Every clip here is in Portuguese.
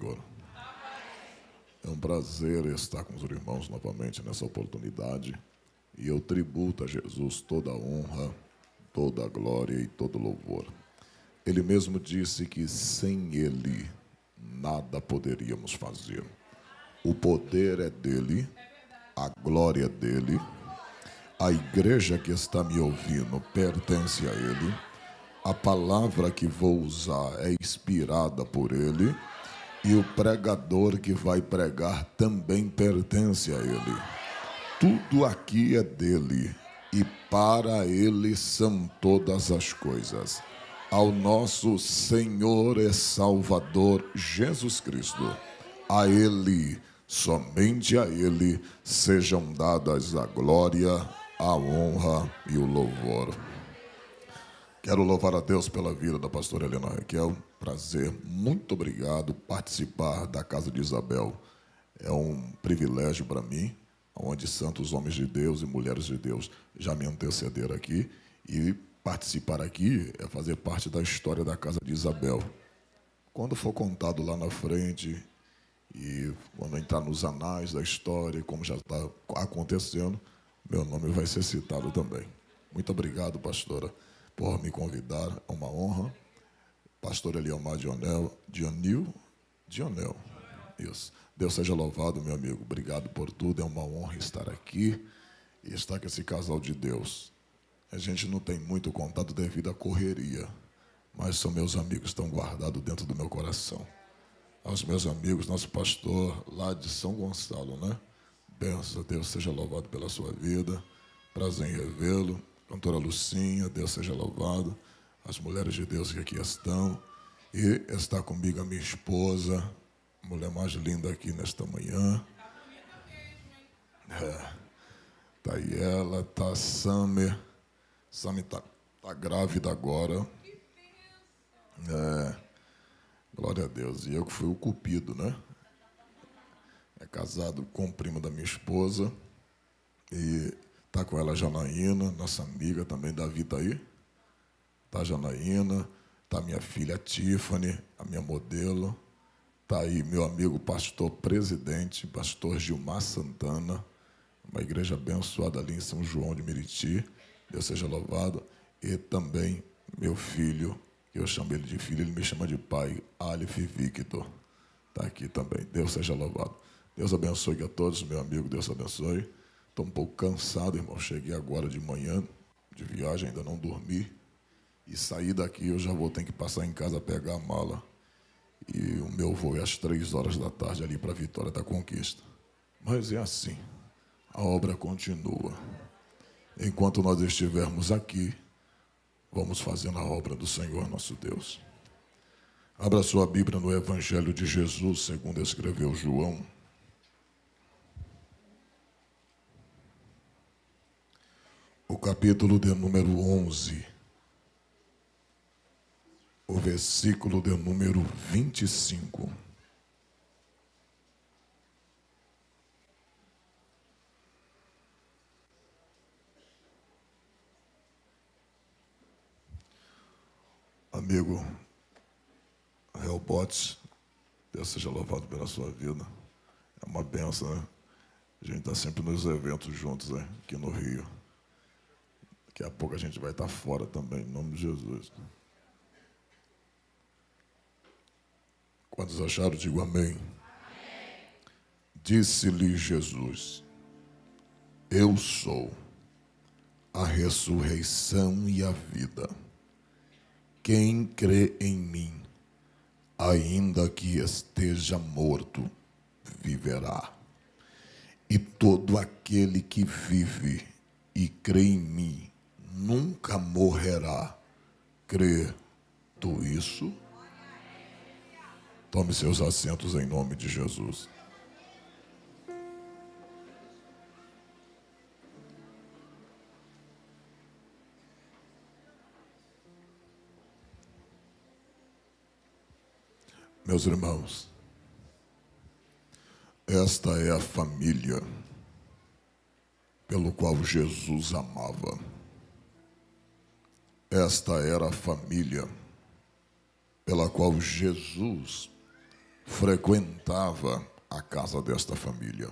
Senhor. É um prazer estar com os irmãos novamente nessa oportunidade. E eu tributo a Jesus toda a honra, toda a glória e todo o louvor. Ele mesmo disse que sem Ele nada poderíamos fazer. O poder é dele, a glória é dele, a igreja que está me ouvindo pertence a Ele, a palavra que vou usar é inspirada por Ele e o pregador que vai pregar também pertence a Ele. Tudo aqui é dele e para Ele são todas as coisas. Ao nosso Senhor e Salvador Jesus Cristo, a Ele, somente a Ele, sejam dadas a glória, a honra e o louvor. Quero louvar a Deus pela vida da pastora Helena Raquel. Prazer, muito obrigado participar da casa de Isabel. É um privilégio para mim, onde santos homens de Deus e mulheres de Deus já me antecederam aqui e participar aqui é fazer parte da história da casa de Isabel. Quando for contado lá na frente e quando entrar nos anais da história, como já está acontecendo, meu nome vai ser citado também. Muito obrigado, pastora por me convidar. É uma honra. Pastor Eliomar Dionel, Dionil, Dionel. Isso. Deus seja louvado, meu amigo. Obrigado por tudo. É uma honra estar aqui e estar com esse casal de Deus. A gente não tem muito contato devido à correria, mas são meus amigos, estão guardados dentro do meu coração. Aos meus amigos, nosso pastor lá de São Gonçalo, né? Benção, Deus seja louvado pela sua vida. Prazer em revê-lo cantora Lucinha, Deus seja louvado, as mulheres de Deus que aqui estão, e está comigo a minha esposa, mulher mais linda aqui nesta manhã. É, tá aí ela, tá a Summer, Summer tá, tá grávida agora. É, glória a Deus. E eu que fui o cupido, né? É casado com o primo da minha esposa. E Está com ela a Janaína, nossa amiga também, Davi está aí. Está a Janaína, está minha filha Tiffany, a minha modelo. Está aí meu amigo pastor presidente, pastor Gilmar Santana, uma igreja abençoada ali em São João de Meriti. Deus seja louvado. E também meu filho, que eu chamo ele de filho, ele me chama de pai, Alif Victor. Está aqui também. Deus seja louvado. Deus abençoe a todos, meu amigo. Deus abençoe. Estou um pouco cansado, irmão. Cheguei agora de manhã, de viagem, ainda não dormi. E sair daqui eu já vou ter que passar em casa pegar a mala. E o meu voo é às três horas da tarde ali para a Vitória da Conquista. Mas é assim. A obra continua. Enquanto nós estivermos aqui, vamos fazendo a obra do Senhor nosso Deus. Abra sua Bíblia no Evangelho de Jesus, segundo escreveu João. O capítulo de número 11, o versículo de número 25. Amigo Helbotes, Deus seja louvado pela sua vida. É uma benção, né? A gente está sempre nos eventos juntos né? aqui no Rio. Daqui a pouco a gente vai estar fora também, em nome de Jesus. Quantos acharam, digo amém. amém. Disse-lhe Jesus: Eu sou a ressurreição e a vida. Quem crê em mim, ainda que esteja morto, viverá. E todo aquele que vive e crê em mim, nunca morrerá. Crê tu isso? Tome seus assentos em nome de Jesus. Meus irmãos, esta é a família pelo qual Jesus amava. Esta era a família pela qual Jesus frequentava a casa desta família.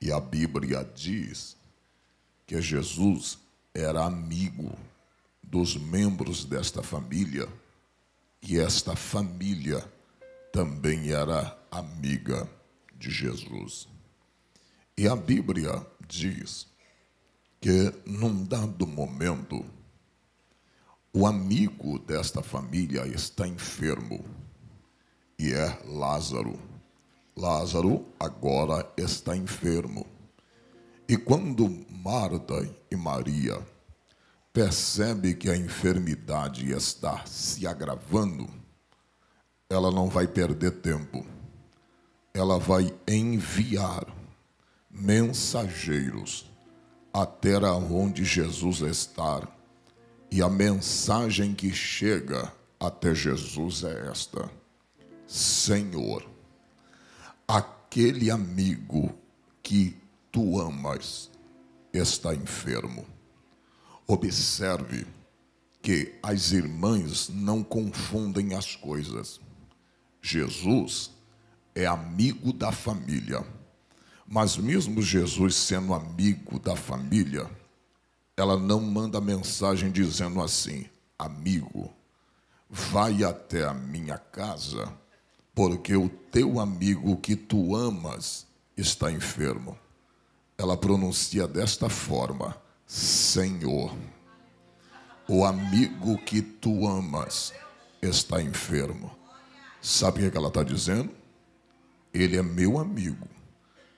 E a Bíblia diz que Jesus era amigo dos membros desta família e esta família também era amiga de Jesus. E a Bíblia diz que num dado momento o amigo desta família está enfermo e é Lázaro. Lázaro agora está enfermo. E quando Marta e Maria percebe que a enfermidade está se agravando, ela não vai perder tempo. Ela vai enviar mensageiros até onde Jesus está. E a mensagem que chega até Jesus é esta: Senhor, aquele amigo que tu amas está enfermo. Observe que as irmãs não confundem as coisas. Jesus é amigo da família, mas mesmo Jesus sendo amigo da família, ela não manda mensagem dizendo assim: amigo, vai até a minha casa, porque o teu amigo que tu amas está enfermo. Ela pronuncia desta forma: Senhor, o amigo que tu amas está enfermo. Sabe o que ela está dizendo? Ele é meu amigo,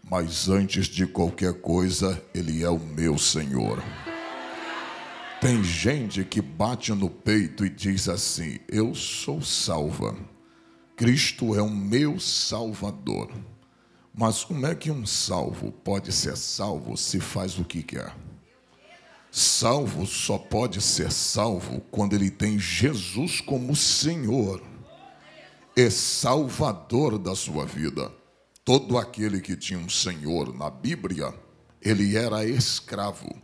mas antes de qualquer coisa, ele é o meu Senhor. Tem gente que bate no peito e diz assim: Eu sou salva. Cristo é o meu Salvador. Mas como é que um salvo pode ser salvo se faz o que quer? Salvo só pode ser salvo quando ele tem Jesus como Senhor e Salvador da sua vida. Todo aquele que tinha um Senhor na Bíblia, ele era escravo.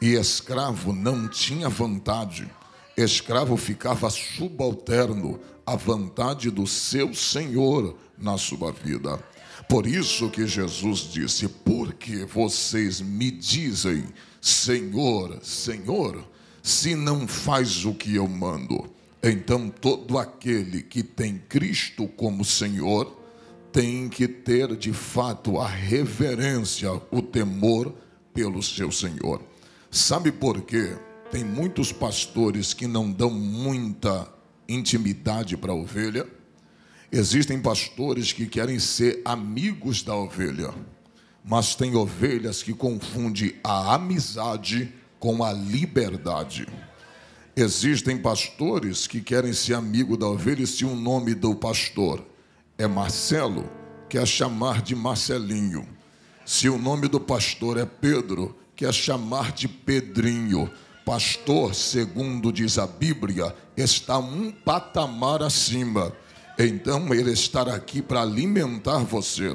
E escravo não tinha vontade. Escravo ficava subalterno à vontade do seu Senhor na sua vida. Por isso que Jesus disse: Porque vocês me dizem, Senhor, Senhor, se não faz o que eu mando. Então, todo aquele que tem Cristo como Senhor tem que ter de fato a reverência, o temor pelo seu Senhor. Sabe por quê? Tem muitos pastores que não dão muita intimidade para a ovelha Existem pastores que querem ser amigos da ovelha, mas tem ovelhas que confundem a amizade com a liberdade. Existem pastores que querem ser amigo da ovelha se o nome do pastor é Marcelo, quer chamar de Marcelinho. Se o nome do pastor é Pedro, quer chamar de Pedrinho. Pastor, segundo diz a Bíblia, está um patamar acima. Então ele estará aqui para alimentar você.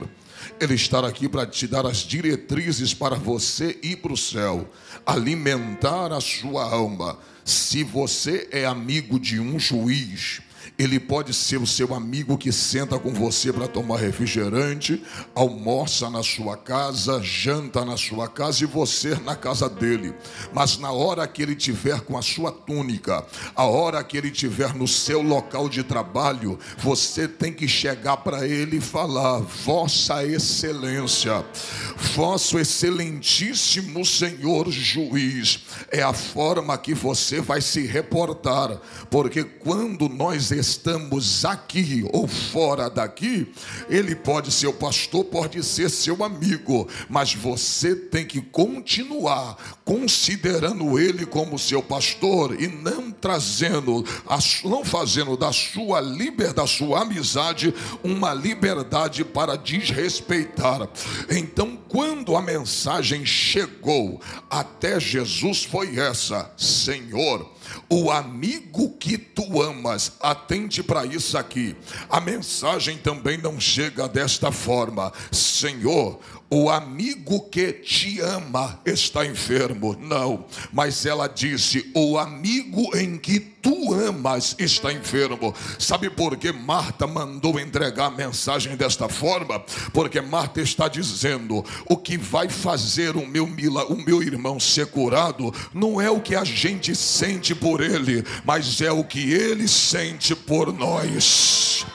Ele estará aqui para te dar as diretrizes para você ir para o céu, alimentar a sua alma. Se você é amigo de um juiz, ele pode ser o seu amigo que senta com você para tomar refrigerante, almoça na sua casa, janta na sua casa e você na casa dele. Mas na hora que ele tiver com a sua túnica, a hora que ele tiver no seu local de trabalho, você tem que chegar para ele e falar: Vossa Excelência, Vosso Excelentíssimo Senhor Juiz, é a forma que você vai se reportar, porque quando nós estamos aqui ou fora daqui, ele pode ser o pastor, pode ser seu amigo, mas você tem que continuar considerando ele como seu pastor e não trazendo, não fazendo da sua liberdade, da sua amizade, uma liberdade para desrespeitar. Então, quando a mensagem chegou até Jesus, foi essa: Senhor, o amigo que tu amas, atente para isso aqui. A mensagem também não chega desta forma: Senhor, o amigo que te ama está enfermo. Não, mas ela disse: o amigo em que tu amas está enfermo. Sabe por que Marta mandou entregar a mensagem desta forma? Porque Marta está dizendo: o que vai fazer o meu, o meu irmão ser curado não é o que a gente sente por ele, mas é o que ele sente por nós.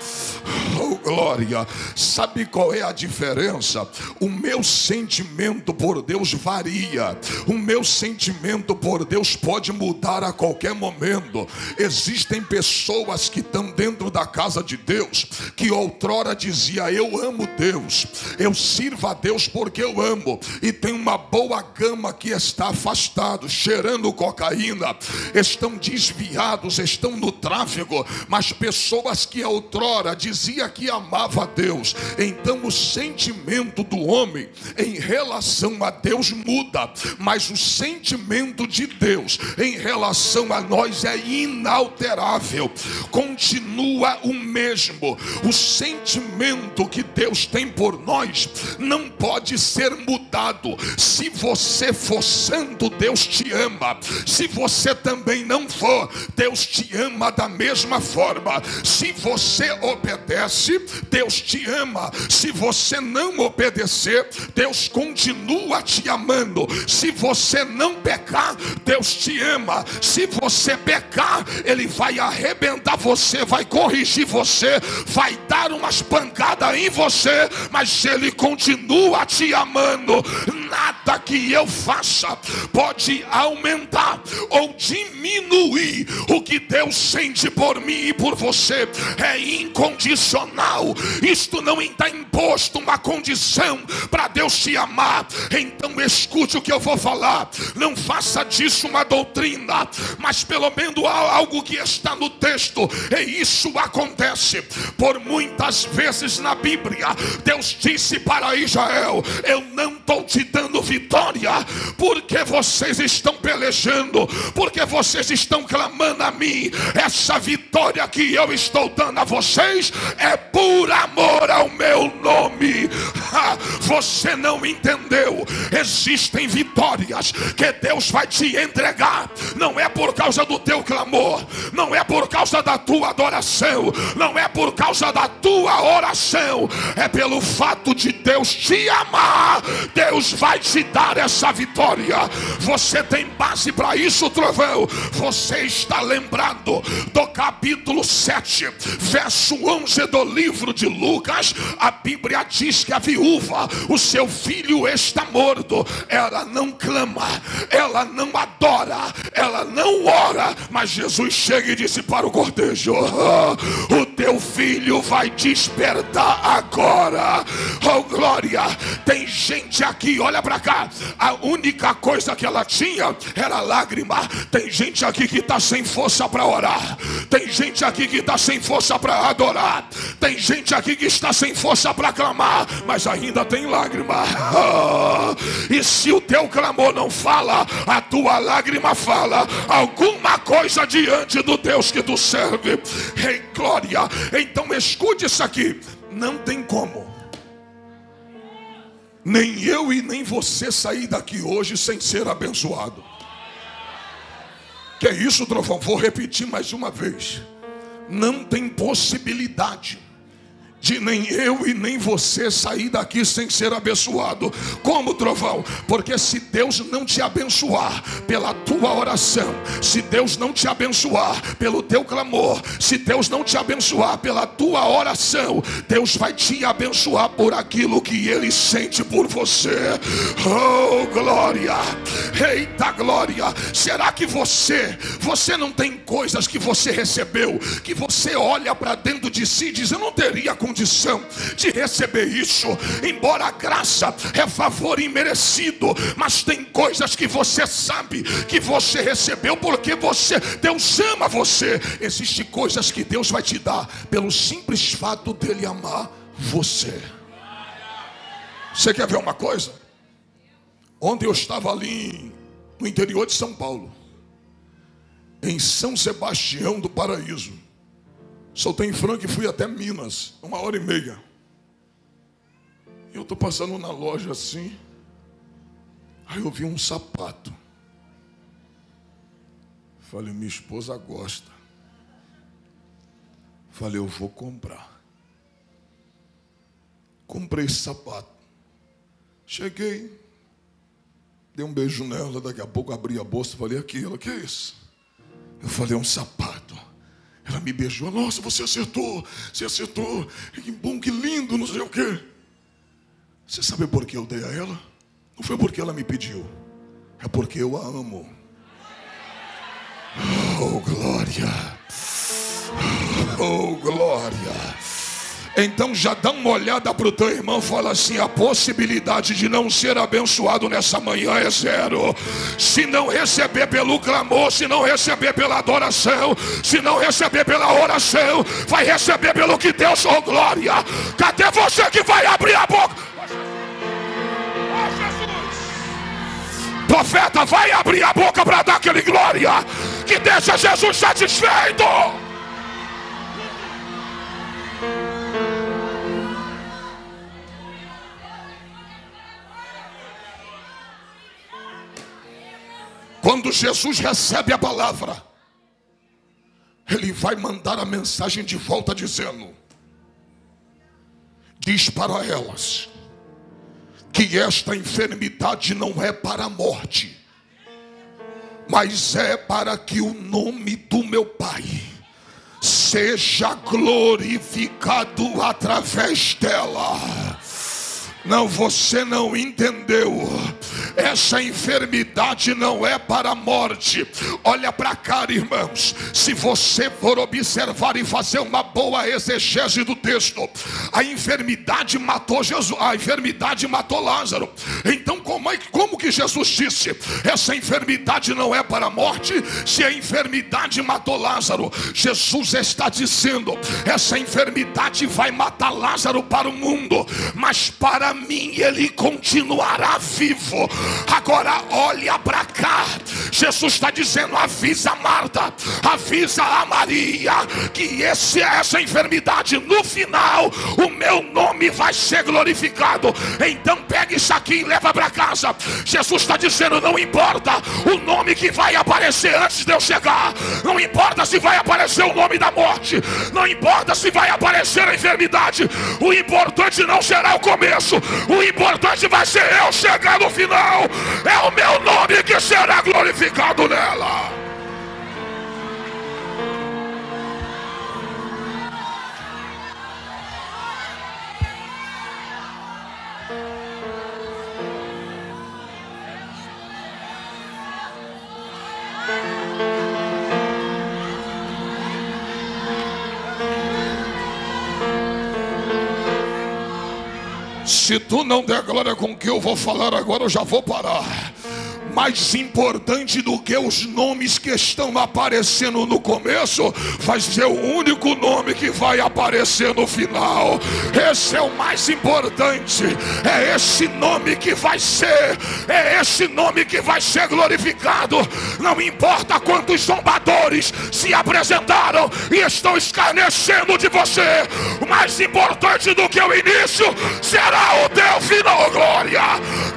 Glória! Sabe qual é a diferença? O meu sentimento por Deus varia. O meu sentimento por Deus pode mudar a qualquer momento. Existem pessoas que estão dentro da casa de Deus que outrora dizia: "Eu amo Deus. Eu sirvo a Deus porque eu amo". E tem uma boa gama que está afastado, cheirando cocaína, estão desviados, estão no tráfego, mas pessoas que outrora dizia que amava a Deus. Então o sentimento do homem em relação a Deus muda, mas o sentimento de Deus em relação a nós é inalterável, continua o mesmo. O sentimento que Deus tem por nós não pode ser mudado. Se você for santo, Deus te ama. Se você também não for, Deus te ama da mesma forma. Se você obedece, Deus te ama. Se você não obedecer, Deus continua te amando. Se você não pecar, Deus te ama. Se você pecar, Ele vai arrebentar você, vai corrigir você, vai dar umas pancadas em você, mas Ele continua te amando. Nada que eu faça pode aumentar ou diminuir o que Deus sente por mim e por você. É incondicional Isto não está imposto uma condição para Deus te amar. Então escute o que eu vou falar. Não faça disso uma doutrina, mas pelo menos algo que está no texto. E isso acontece por muitas vezes na Bíblia. Deus disse para Israel: Eu não estou te dando vitória, porque vocês estão pelejando, porque vocês estão clamando a mim. Essa vitória que eu estou dando a vocês é por amor ao meu nome. Você não entendeu? Existem vitórias que Deus vai te entregar. Não é por causa do teu clamor, não é por causa da tua adoração, não é por causa da tua oração, é pelo fato de Deus te amar. Deus vai te dar essa vitória. Você tem base para isso, trovão. Você está lembrado do capítulo 7, verso 11 do livro de Lucas, a Bíblia diz que a viúva, o seu filho está morto. Ela não clama, ela não adora, ela não ora. Mas Jesus chega e disse para o cortejo: oh, O teu filho vai despertar agora. Oh glória! Tem gente aqui, olha para cá. A única coisa que ela tinha era lágrima. Tem gente aqui que está sem força para orar. Tem gente aqui que está sem força para adorar. Tem gente aqui que está sem força para clamar, mas ainda tem lágrima. e se o teu clamor não fala, a tua lágrima fala alguma coisa diante do Deus que tu serve. Rei glória. Então escute isso aqui. Não tem como. Nem eu e nem você sair daqui hoje sem ser abençoado. Que é isso, trovão? Vou repetir mais uma vez. Não tem possibilidade de nem eu e nem você sair daqui sem ser abençoado. Como trovão? Porque se Deus não te abençoar pela tua oração, se Deus não te abençoar pelo teu clamor, se Deus não te abençoar pela tua oração, Deus vai te abençoar por aquilo que ele sente por você. Oh, glória! Eita glória! Será que você, você não tem coisas que você recebeu que você olha para dentro de si e diz: "Eu não teria com condição de receber isso, embora a graça é favor imerecido, mas tem coisas que você sabe que você recebeu porque você, Deus ama você. Existem coisas que Deus vai te dar pelo simples fato dele amar você. Você quer ver uma coisa? Ontem eu estava ali no interior de São Paulo, em São Sebastião do Paraíso. Soltei em Franca e fui até Minas, uma hora e meia. Eu estou passando na loja assim. Aí eu vi um sapato. Falei, minha esposa gosta. Falei, eu vou comprar. Comprei esse sapato. Cheguei, dei um beijo nela, daqui a pouco abri a bolsa e falei, aqui, ela, que é isso? Eu falei, é um sapato. Ela me beijou, nossa, você acertou, você acertou, que bom, que lindo, não sei o quê. Você sabe por que eu dei a ela? Não foi porque ela me pediu, é porque eu a amo. Oh, glória! Oh, glória! Então já dá uma olhada para o teu irmão fala assim: a possibilidade de não ser abençoado nessa manhã é zero. Se não receber pelo clamor, se não receber pela adoração, se não receber pela oração, vai receber pelo que Deus, oh glória. Cadê você que vai abrir a boca? Profeta, vai abrir a boca para dar aquele glória que deixa Jesus satisfeito. Quando Jesus recebe a palavra, ele vai mandar a mensagem de volta dizendo: Diz para elas que esta enfermidade não é para a morte, mas é para que o nome do meu Pai seja glorificado através dela. Não, você não entendeu. Essa enfermidade não é para a morte. Olha para cá, irmãos. Se você for observar e fazer uma boa exegese do texto, a enfermidade matou Jesus, a enfermidade matou Lázaro. Então, como, é, como que Jesus disse? Essa enfermidade não é para a morte, se a enfermidade matou Lázaro. Jesus está dizendo: essa enfermidade vai matar Lázaro para o mundo, mas para mim ele continuará vivo. Agora olha para cá. Jesus está dizendo: avisa Marta, avisa a Maria que esse, essa enfermidade no final o meu nome vai ser glorificado. Então pegue isso aqui e leva para casa. Jesus está dizendo: não importa o nome que vai aparecer antes de eu chegar, não importa se vai aparecer o nome da morte, não importa se vai aparecer a enfermidade, o importante não será o começo, o importante vai ser eu chegar no final. É o meu nome que será glorificado nela. Se tu não der glória com o que eu vou falar agora, eu já vou parar mais importante do que os nomes que estão aparecendo no começo, vai ser o único nome que vai aparecer no final. Esse é o mais importante. É esse nome que vai ser, é esse nome que vai ser glorificado. Não importa quantos zombadores se apresentaram e estão escarnecendo de você. O mais importante do que o início será o teu final, glória.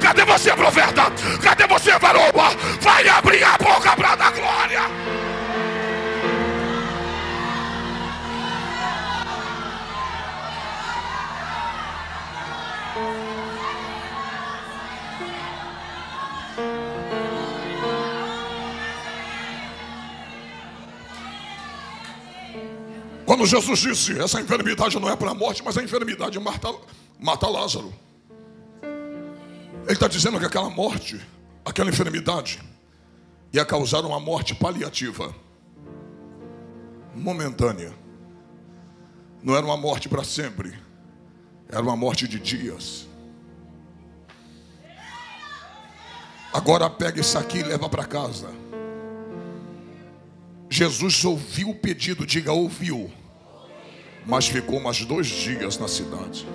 Cadê você, profeta? Cadê você, varoa, vai abrir a boca para dar glória. Quando Jesus disse, essa enfermidade não é para a morte, mas a enfermidade mata, mata Lázaro. Ele está dizendo que aquela morte aquela enfermidade ia causar uma morte paliativa, momentânea. Não era uma morte para sempre, era uma morte de dias. Agora pega isso aqui e leva para casa. Jesus ouviu o pedido, diga ouviu, mas ficou mais dois dias na cidade.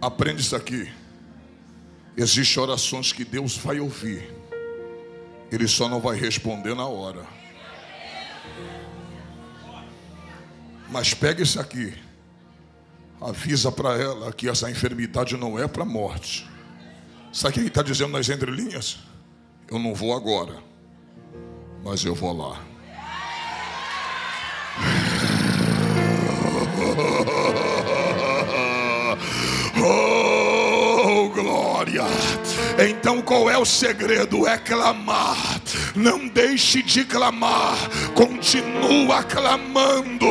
Aprende isso aqui. Existem orações que Deus vai ouvir, Ele só não vai responder na hora. Mas pega isso aqui, avisa para ela que essa enfermidade não é para morte. Sabe o que ele está dizendo nas entrelinhas? Eu não vou agora, mas eu vou lá. Oh, Então qual é o segredo? É clamar. Não deixe de clamar. Continua clamando.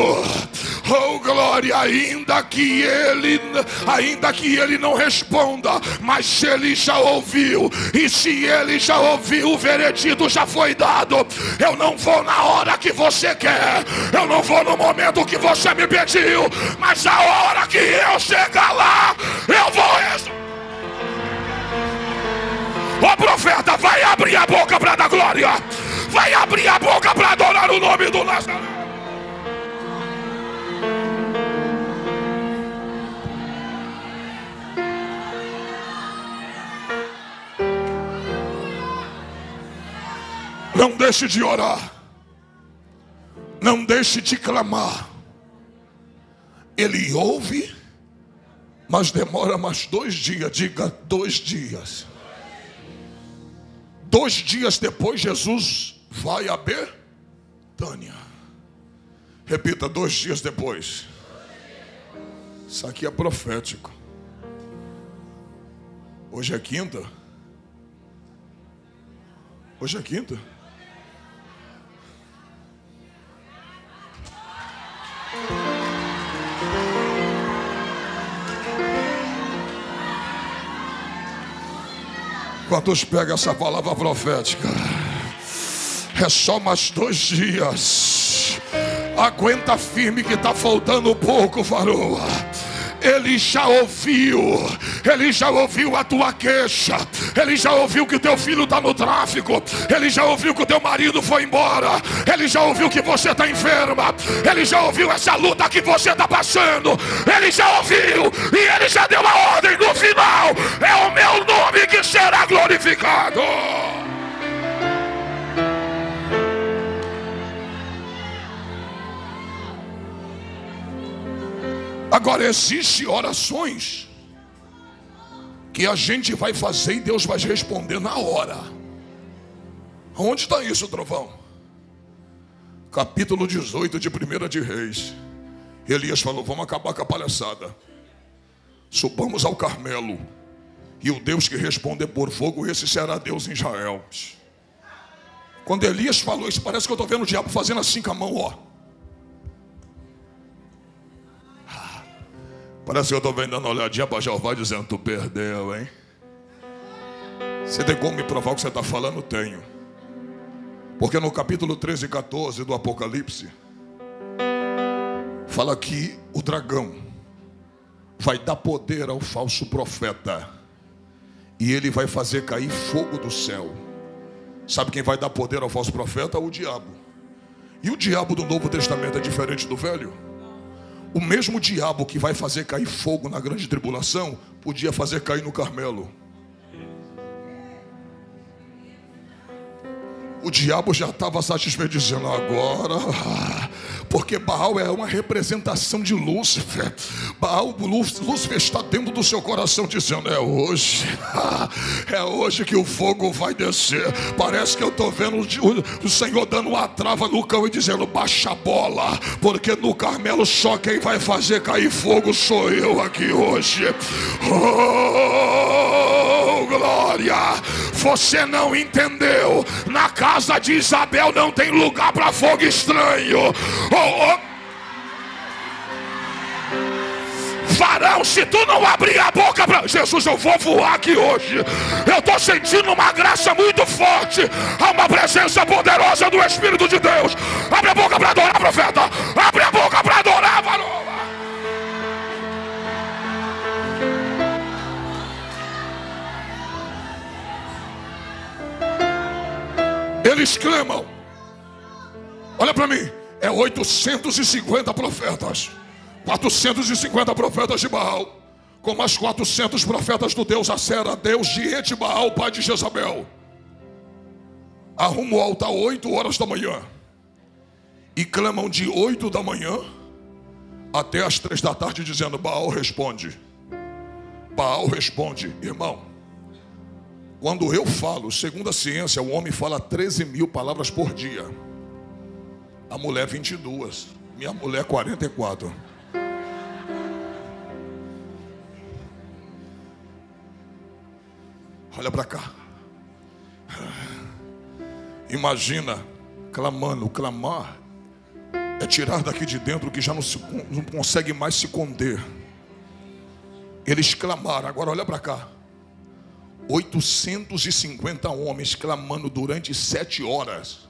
Oh glória, ainda que ele, ainda que ele não responda, mas se ele já ouviu, e se ele já ouviu, o veredito já foi dado. Eu não vou na hora que você quer, eu não vou no momento que você me pediu, mas a hora que eu chegar lá, eu vou Ó profeta, vai abrir a boca para dar glória. Vai abrir a boca para adorar o nome do Nazareno. Não deixe de orar. Não deixe de clamar. Ele ouve, mas demora mais dois dias. Diga dois dias. Dois dias depois, Jesus vai a Betânia. Repita, dois dias depois. Isso aqui é profético. Hoje é quinta. Hoje é quinta. Quantos pegam essa palavra profética? É só mais dois dias. Aguenta firme que está faltando pouco, varoa. Ele já ouviu, Ele já ouviu a tua queixa, Ele já ouviu que o teu filho está no tráfico, Ele já ouviu que o teu marido foi embora, Ele já ouviu que você está enferma, Ele já ouviu essa luta que você está passando, Ele já ouviu e Ele já deu a ordem no final: é o meu nome que será glorificado. Agora existe orações que a gente vai fazer e Deus vai responder na hora. Onde está isso, trovão? Capítulo 18 de 1 de Reis. Elias falou: Vamos acabar com a palhaçada. Subamos ao Carmelo. E o Deus que responder por fogo, esse será Deus em Israel. Quando Elias falou isso, parece que eu estou vendo o diabo fazendo assim com a mão, ó. Parece que eu estou vendo uma olhadinha para Jeová dizendo: Tu perdeu, hein? Você tem como me provar o que você está falando? Tenho. Porque no capítulo 13 e 14 do Apocalipse, fala que o dragão vai dar poder ao falso profeta, e ele vai fazer cair fogo do céu. Sabe quem vai dar poder ao falso profeta? O diabo. E o diabo do Novo Testamento é diferente do Velho? O mesmo diabo que vai fazer cair fogo na grande tribulação, podia fazer cair no Carmelo. O diabo já estava satisfeito dizendo agora, porque Baal é uma representação de Lúcifer. Baal, Lúcifer está dentro do seu coração dizendo: é hoje, é hoje que o fogo vai descer. Parece que eu estou vendo o, Senhor dando uma trava no cão e dizendo: baixa a bola, porque no Carmelo só quem vai fazer cair fogo sou eu aqui hoje. Oh, glória! Você não entendeu na casa de Isabel não tem lugar para fogo estranho. Oh, oh. Varão, se tu não abrir a boca para Jesus, eu vou voar aqui hoje. Eu estou sentindo uma graça muito forte. Há uma presença poderosa do Espírito de Deus. Abre a boca para adorar, profeta. Abre a boca para adorar, varão. Eles clamam. Olha para mim. É 850 profetas. 450 profetas de Baal. Com mais 400 profetas do Deus Acera, Deus de Etibaal, pai de Jezabel. Arrumam o altar 8 horas da manhã. E clamam de 8 da manhã até as três da tarde dizendo: Baal responde. Baal responde, irmão. Quando eu falo, segundo a ciência, o homem fala 13 mil palavras por dia. A mulher 22. Minha mulher 44. Olha para cá. Imagina clamando, clamar é tirar daqui de dentro que já não, se, não consegue mais se conter. Eles clamaram, agora olha para cá. 850 homens clamando durante sete horas,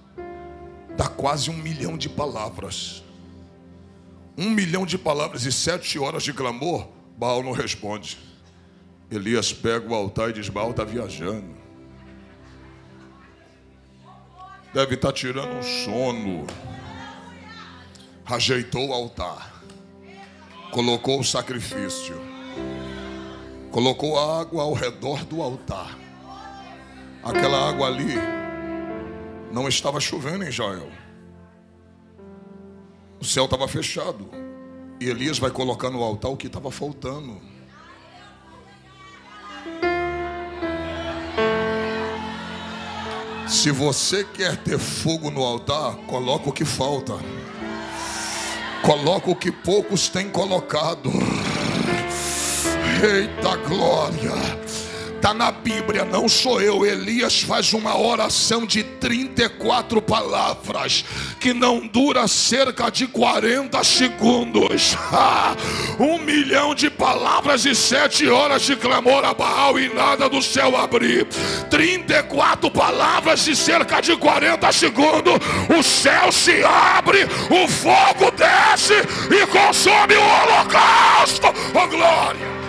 dá quase um milhão de palavras. Um milhão de palavras e sete horas de clamor, Baal não responde. Elias pega o altar e diz: Baal está viajando. Deve estar tá tirando um sono. Ajeitou o altar. Colocou o sacrifício. Colocou água ao redor do altar. Aquela água ali não estava chovendo em Israel. O céu estava fechado. E Elias vai colocar no altar o que estava faltando. Se você quer ter fogo no altar, coloca o que falta. Coloca o que poucos têm colocado. Eita glória! Está na Bíblia, não sou eu. Elias faz uma oração de 34 palavras, que não dura cerca de 40 segundos. um milhão de palavras e sete horas de clamor a Baal e nada do céu abrir. 34 palavras e cerca de 40 segundos. O céu se abre, o fogo desce e consome o holocausto. Oh glória!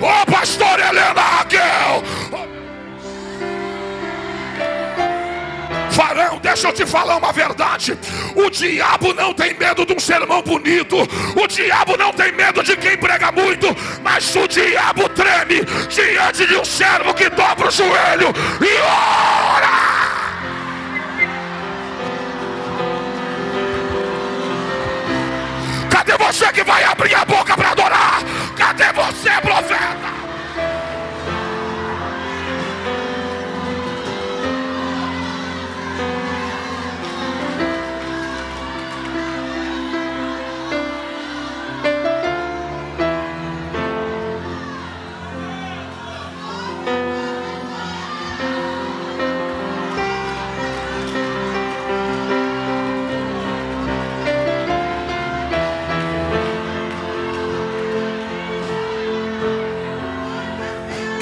Ô oh, pastor Helena Raquel. Varão, deixa eu te falar uma verdade. O diabo não tem medo de um sermão bonito. O diabo não tem medo de quem prega muito. Mas o diabo treme diante de um servo que dobra o joelho e ora. Cadê você que vai abrir a boca para adorar? Cadê você, profeta?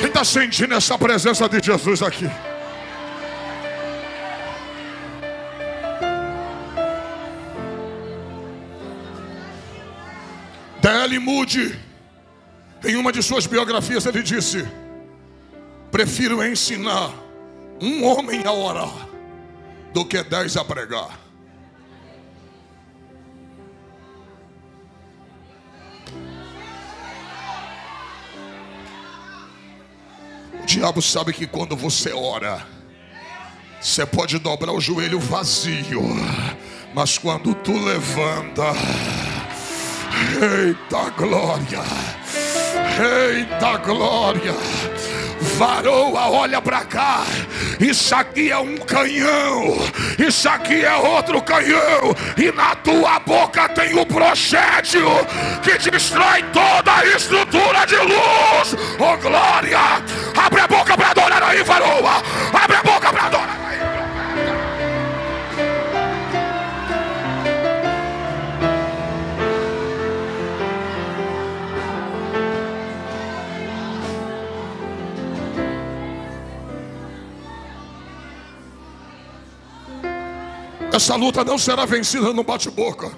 Está sentindo essa presença de Jesus aqui? D.L. Moody, em uma de suas biografias, ele disse: Prefiro ensinar um homem a orar do que dez a pregar. Diabo sabe que quando você ora, você pode dobrar o joelho vazio, mas quando tu levanta, eita glória, eita glória varoa, olha para cá. Isso aqui é um canhão, isso aqui é outro canhão, e na tua boca tem o um projétil que destrói toda a estrutura de luz. Oh glória! Abre a boca para adorar aí, varoa. Abre a boca para adorar aí. Essa luta não será vencida no bate-boca.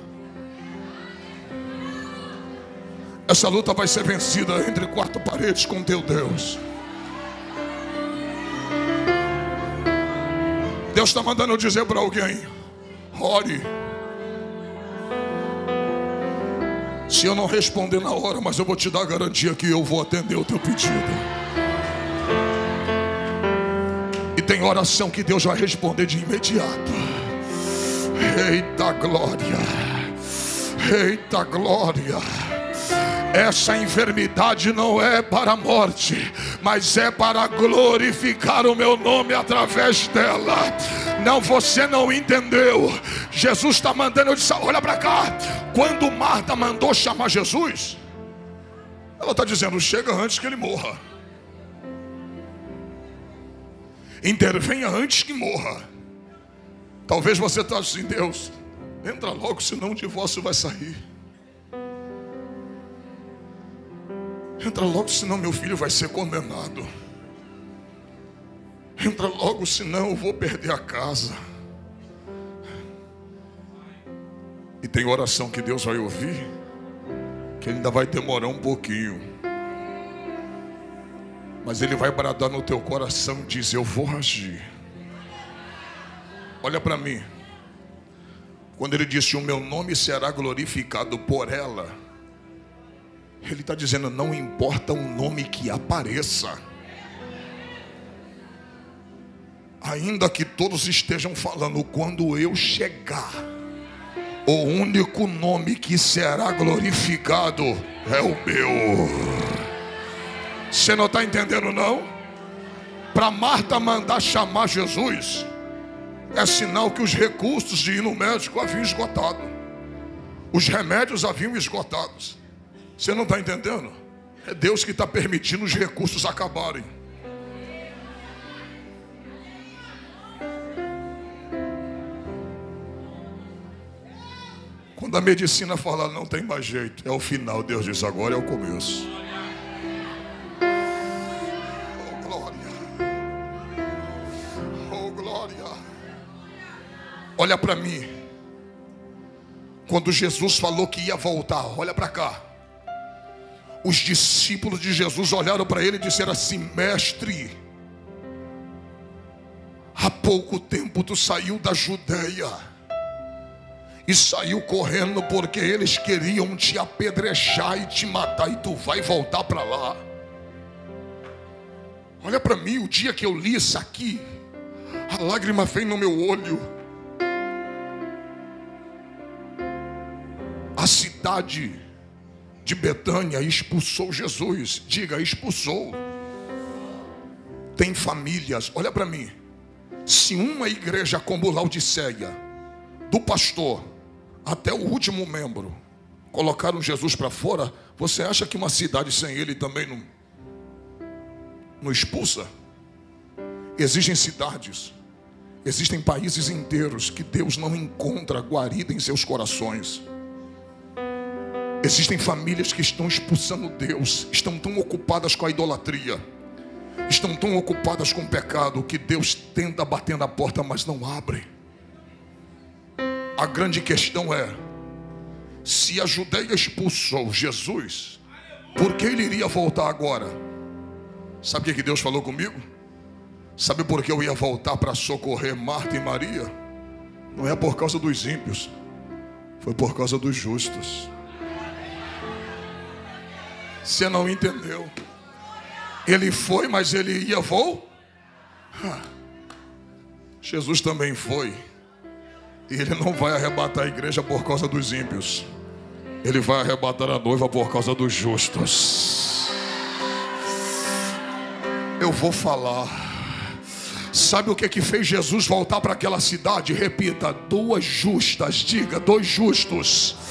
Essa luta vai ser vencida entre quatro paredes com teu Deus. Deus está mandando dizer para alguém: ore. Se eu não responder na hora, mas eu vou te dar a garantia que eu vou atender o teu pedido. E tem oração que Deus vai responder de imediato. Eita glória! Eita glória! Essa enfermidade não é para a morte, mas é para glorificar o meu nome através dela. Não, você não entendeu. Jesus está mandando, eu disse, olha para cá. Quando Marta mandou chamar Jesus, ela está dizendo: chega antes que ele morra. Intervenha antes que morra. Talvez você está assim, Deus, entra logo, senão o divórcio vai sair. Entra logo, senão meu filho vai ser condenado. Entra logo, senão eu vou perder a casa. E tem oração que Deus vai ouvir, que ainda vai demorar um pouquinho. Mas Ele vai bradar no teu coração e diz: Eu vou agir. Olha para mim. Quando Ele disse: O meu nome será glorificado por ela. Ele está dizendo: não importa o nome que apareça, ainda que todos estejam falando, quando eu chegar, o único nome que será glorificado é o meu. Você não está entendendo, não? Para Marta mandar chamar Jesus, é sinal que os recursos de ir no médico haviam esgotado, os remédios haviam esgotados. Você não está entendendo? É Deus que está permitindo os recursos acabarem. Quando a medicina fala não tem mais jeito, é o final. Deus diz agora é o começo. Olha para mim. Quando Jesus falou que ia voltar, olha para cá os discípulos de Jesus olharam para ele e disseram assim: Mestre, há pouco tempo tu saiu da Judéia e saiu correndo porque eles queriam te apedrejar e te matar, e tu vai voltar para lá. Olha para mim, o dia que eu li isso aqui, a lágrima veio no meu olho. Cidade de Betânia expulsou Jesus. Diga, expulsou. Tem famílias, olha para mim. Se uma igreja como Laodiceia, do pastor até o último membro, colocaram Jesus para fora, você acha que uma cidade sem ele também não, não expulsa? Existem cidades, existem países inteiros que Deus não encontra guarida em seus corações. Existem famílias que estão expulsando Deus, estão tão ocupadas com a idolatria, estão tão ocupadas com o pecado que Deus tenta bater na porta, mas não abre. A grande questão é: se a Judeia expulsou Jesus, por que ele iria voltar agora? Sabe o que Deus falou comigo? Sabe por que eu ia voltar para socorrer Marta e Maria? Não é por causa dos ímpios, foi por causa dos justos. Você não entendeu. Ele foi, mas ele ia voo. Jesus também foi. E ele não vai arrebatar a igreja por causa dos ímpios. Ele vai arrebatar a noiva por causa dos justos. Eu vou falar. Sabe o que que fez Jesus voltar para aquela cidade? Repita: duas justas. Diga, dois justos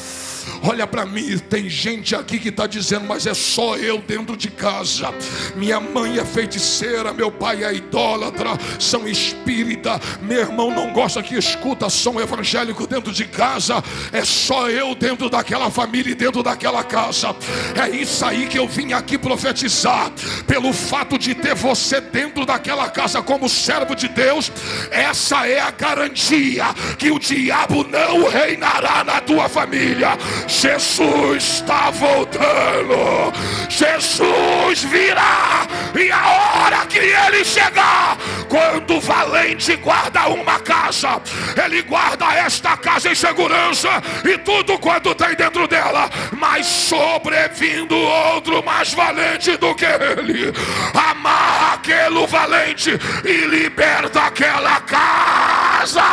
Olha para mim, tem gente aqui que está dizendo, mas é só eu dentro de casa. Minha mãe é feiticeira, meu pai é idólatra, são espírita, meu irmão não gosta que escuta som evangélico dentro de casa. É só eu dentro daquela família e dentro daquela casa. É isso aí que eu vim aqui profetizar. Pelo fato de ter você dentro daquela casa como servo de Deus, essa é a garantia que o diabo não reinará na tua família. Jesus está voltando. Jesus virá. E a hora que ele chegar, quando o valente guarda uma casa, ele guarda esta casa em segurança e tudo quanto tem dentro dela. Mas sobrevindo outro mais valente do que ele, amarra aquele valente e liberta aquela casa.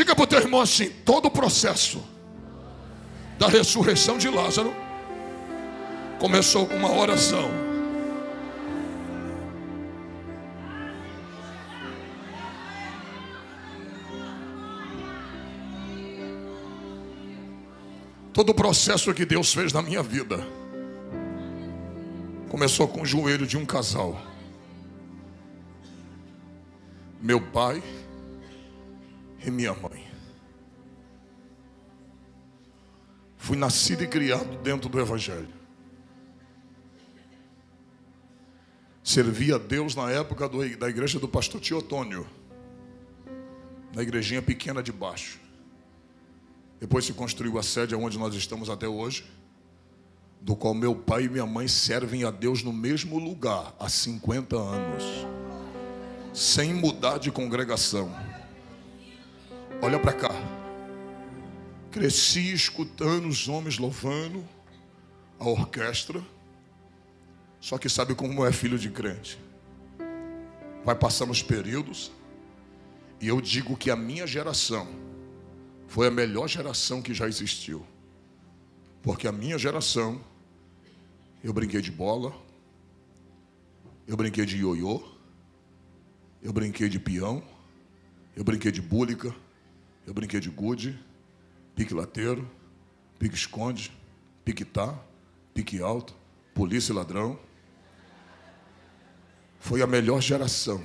Diga para o teu irmão assim: todo o processo da ressurreição de Lázaro começou com uma oração. Todo o processo que Deus fez na minha vida começou com o joelho de um casal. Meu pai e minha mãe. Fui nascido e criado dentro do Evangelho. Servi a Deus na época do, da igreja do pastor Teotônio, na igrejinha pequena de baixo. Depois se construiu a sede onde nós estamos até hoje, do qual meu pai e minha mãe servem a Deus no mesmo lugar há 50 anos, sem mudar de congregação. Olha para cá. Cresci escutando os homens louvando a orquestra. Só que sabe como é filho de crente. Vai passando os períodos. E eu digo que a minha geração foi a melhor geração que já existiu. Porque a minha geração, eu brinquei de bola, eu brinquei de ioiô, eu brinquei de peão, eu brinquei de búlica, eu brinquei de gude, pique lateiro, pique esconde, pique tá, pique alto, polícia e ladrão. Foi a melhor geração.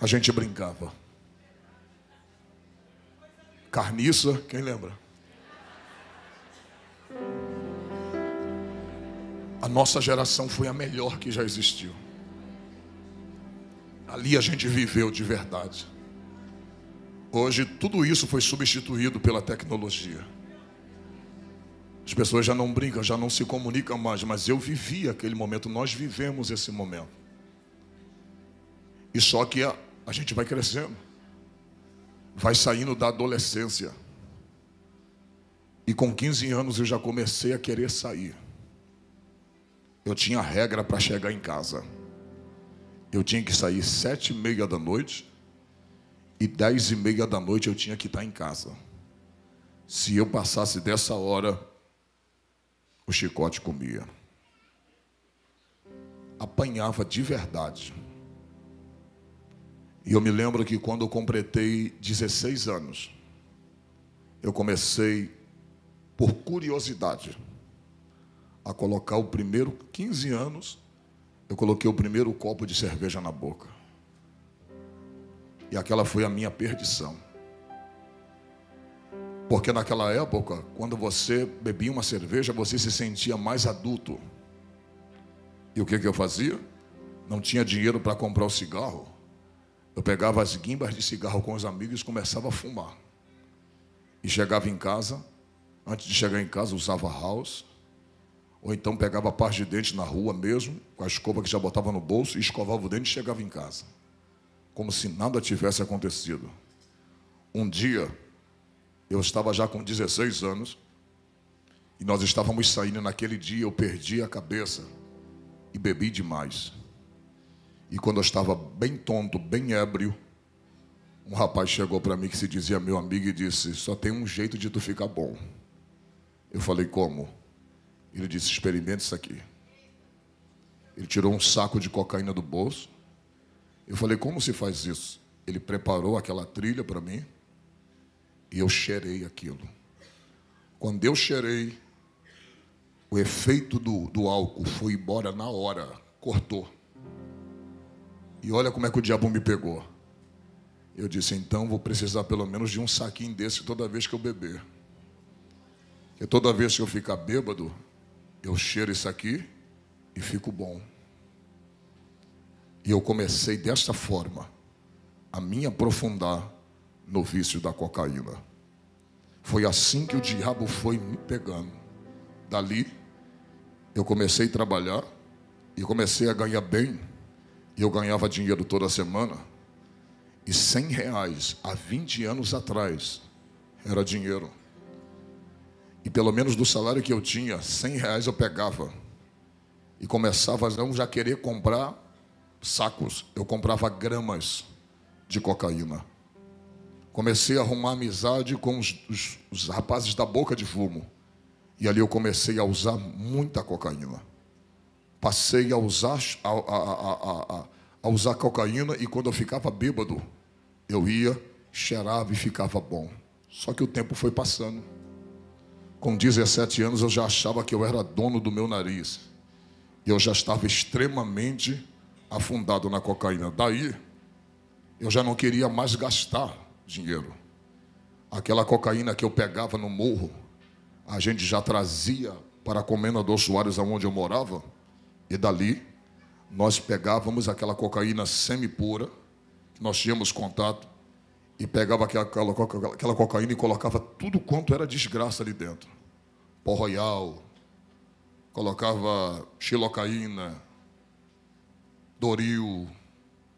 A gente brincava. Carniça, quem lembra? A nossa geração foi a melhor que já existiu. Ali a gente viveu de verdade. Hoje tudo isso foi substituído pela tecnologia. As pessoas já não brincam, já não se comunicam mais, mas eu vivi aquele momento, nós vivemos esse momento. E só que a, a gente vai crescendo, vai saindo da adolescência. E com 15 anos eu já comecei a querer sair. Eu tinha regra para chegar em casa. Eu tinha que sair sete e meia da noite e dez e meia da noite eu tinha que estar em casa. Se eu passasse dessa hora, o chicote comia. Apanhava de verdade. E eu me lembro que quando eu completei 16 anos, eu comecei, por curiosidade, a colocar o primeiro 15 anos, eu coloquei o primeiro copo de cerveja na boca. E aquela foi a minha perdição. Porque naquela época, quando você bebia uma cerveja, você se sentia mais adulto. E o que, que eu fazia? Não tinha dinheiro para comprar o cigarro. Eu pegava as guimbas de cigarro com os amigos e começava a fumar. E chegava em casa, antes de chegar em casa, usava house. Ou então pegava a parte de dente na rua mesmo, com a escova que já botava no bolso, e escovava o dente e chegava em casa como se nada tivesse acontecido. Um dia, eu estava já com 16 anos, e nós estávamos saindo naquele dia, eu perdi a cabeça e bebi demais. E quando eu estava bem tonto, bem ébrio, um rapaz chegou para mim que se dizia meu amigo e disse: Só tem um jeito de tu ficar bom. Eu falei: Como? Ele disse: Experimente isso aqui. Ele tirou um saco de cocaína do bolso eu falei, como se faz isso? Ele preparou aquela trilha para mim e eu cheirei aquilo. Quando eu cheirei, o efeito do, do álcool foi embora na hora, cortou. E olha como é que o diabo me pegou. Eu disse, então vou precisar pelo menos de um saquinho desse toda vez que eu beber. Porque toda vez que eu ficar bêbado, eu cheiro isso aqui e fico bom. E eu comecei desta forma a me aprofundar no vício da cocaína. Foi assim que o diabo foi me pegando. Dali, eu comecei a trabalhar e comecei a ganhar bem. E eu ganhava dinheiro toda semana. E 100 reais há 20 anos atrás era dinheiro. E pelo menos do salário que eu tinha, 100 reais eu pegava. E começava a já querer comprar sacos, eu comprava gramas de cocaína. comecei a arrumar amizade com os, os, os rapazes da boca de fumo. E ali eu comecei a usar muita cocaína. Passei a usar, a, a, a, a, usar cocaína e quando eu ficava bêbado, eu ia, cheirava e ficava bom. Só que o tempo foi passando. Com 17 anos eu já achava que eu era dono do meu nariz. E eu já estava extremamente afundado na cocaína. Daí, eu já não queria mais gastar dinheiro. Aquela cocaína que eu pegava no morro, a gente já trazia para a Comenda dos Soares, onde eu morava, e dali nós pegávamos aquela cocaína semi-pura, que nós tínhamos contato, e pegava aquela, aquela, aquela cocaína e colocava tudo quanto era desgraça ali dentro. Pó royal, colocava xilocaína, doril,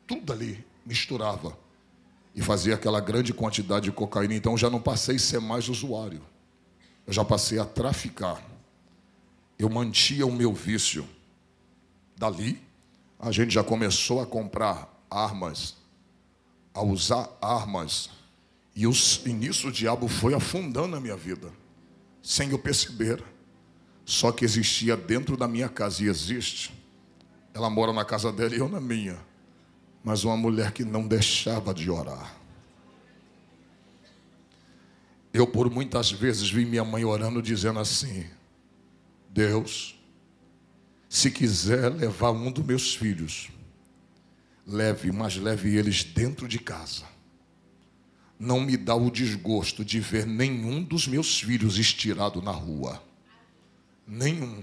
tudo ali, misturava. E fazia aquela grande quantidade de cocaína. Então já não passei a ser mais usuário. Eu já passei a traficar. Eu mantinha o meu vício. Dali, a gente já começou a comprar armas, a usar armas. E, os, e nisso o diabo foi afundando a minha vida, sem eu perceber. Só que existia dentro da minha casa, e existe. Ela mora na casa dela e eu na minha. Mas uma mulher que não deixava de orar. Eu, por muitas vezes, vi minha mãe orando, dizendo assim: Deus, se quiser levar um dos meus filhos, leve, mas leve eles dentro de casa. Não me dá o desgosto de ver nenhum dos meus filhos estirado na rua. Nenhum.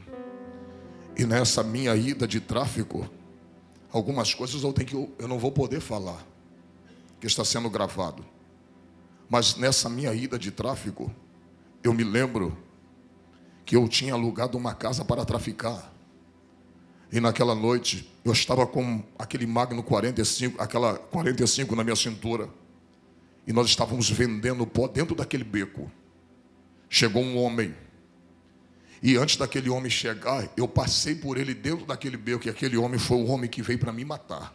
E nessa minha ida de tráfico, algumas coisas eu tenho que eu não vou poder falar, que está sendo gravado. Mas nessa minha ida de tráfico, eu me lembro que eu tinha alugado uma casa para traficar. E naquela noite eu estava com aquele Magno 45, aquela 45 na minha cintura. E nós estávamos vendendo pó dentro daquele beco. Chegou um homem e antes daquele homem chegar, eu passei por ele dentro daquele beco, e aquele homem foi o homem que veio para me matar.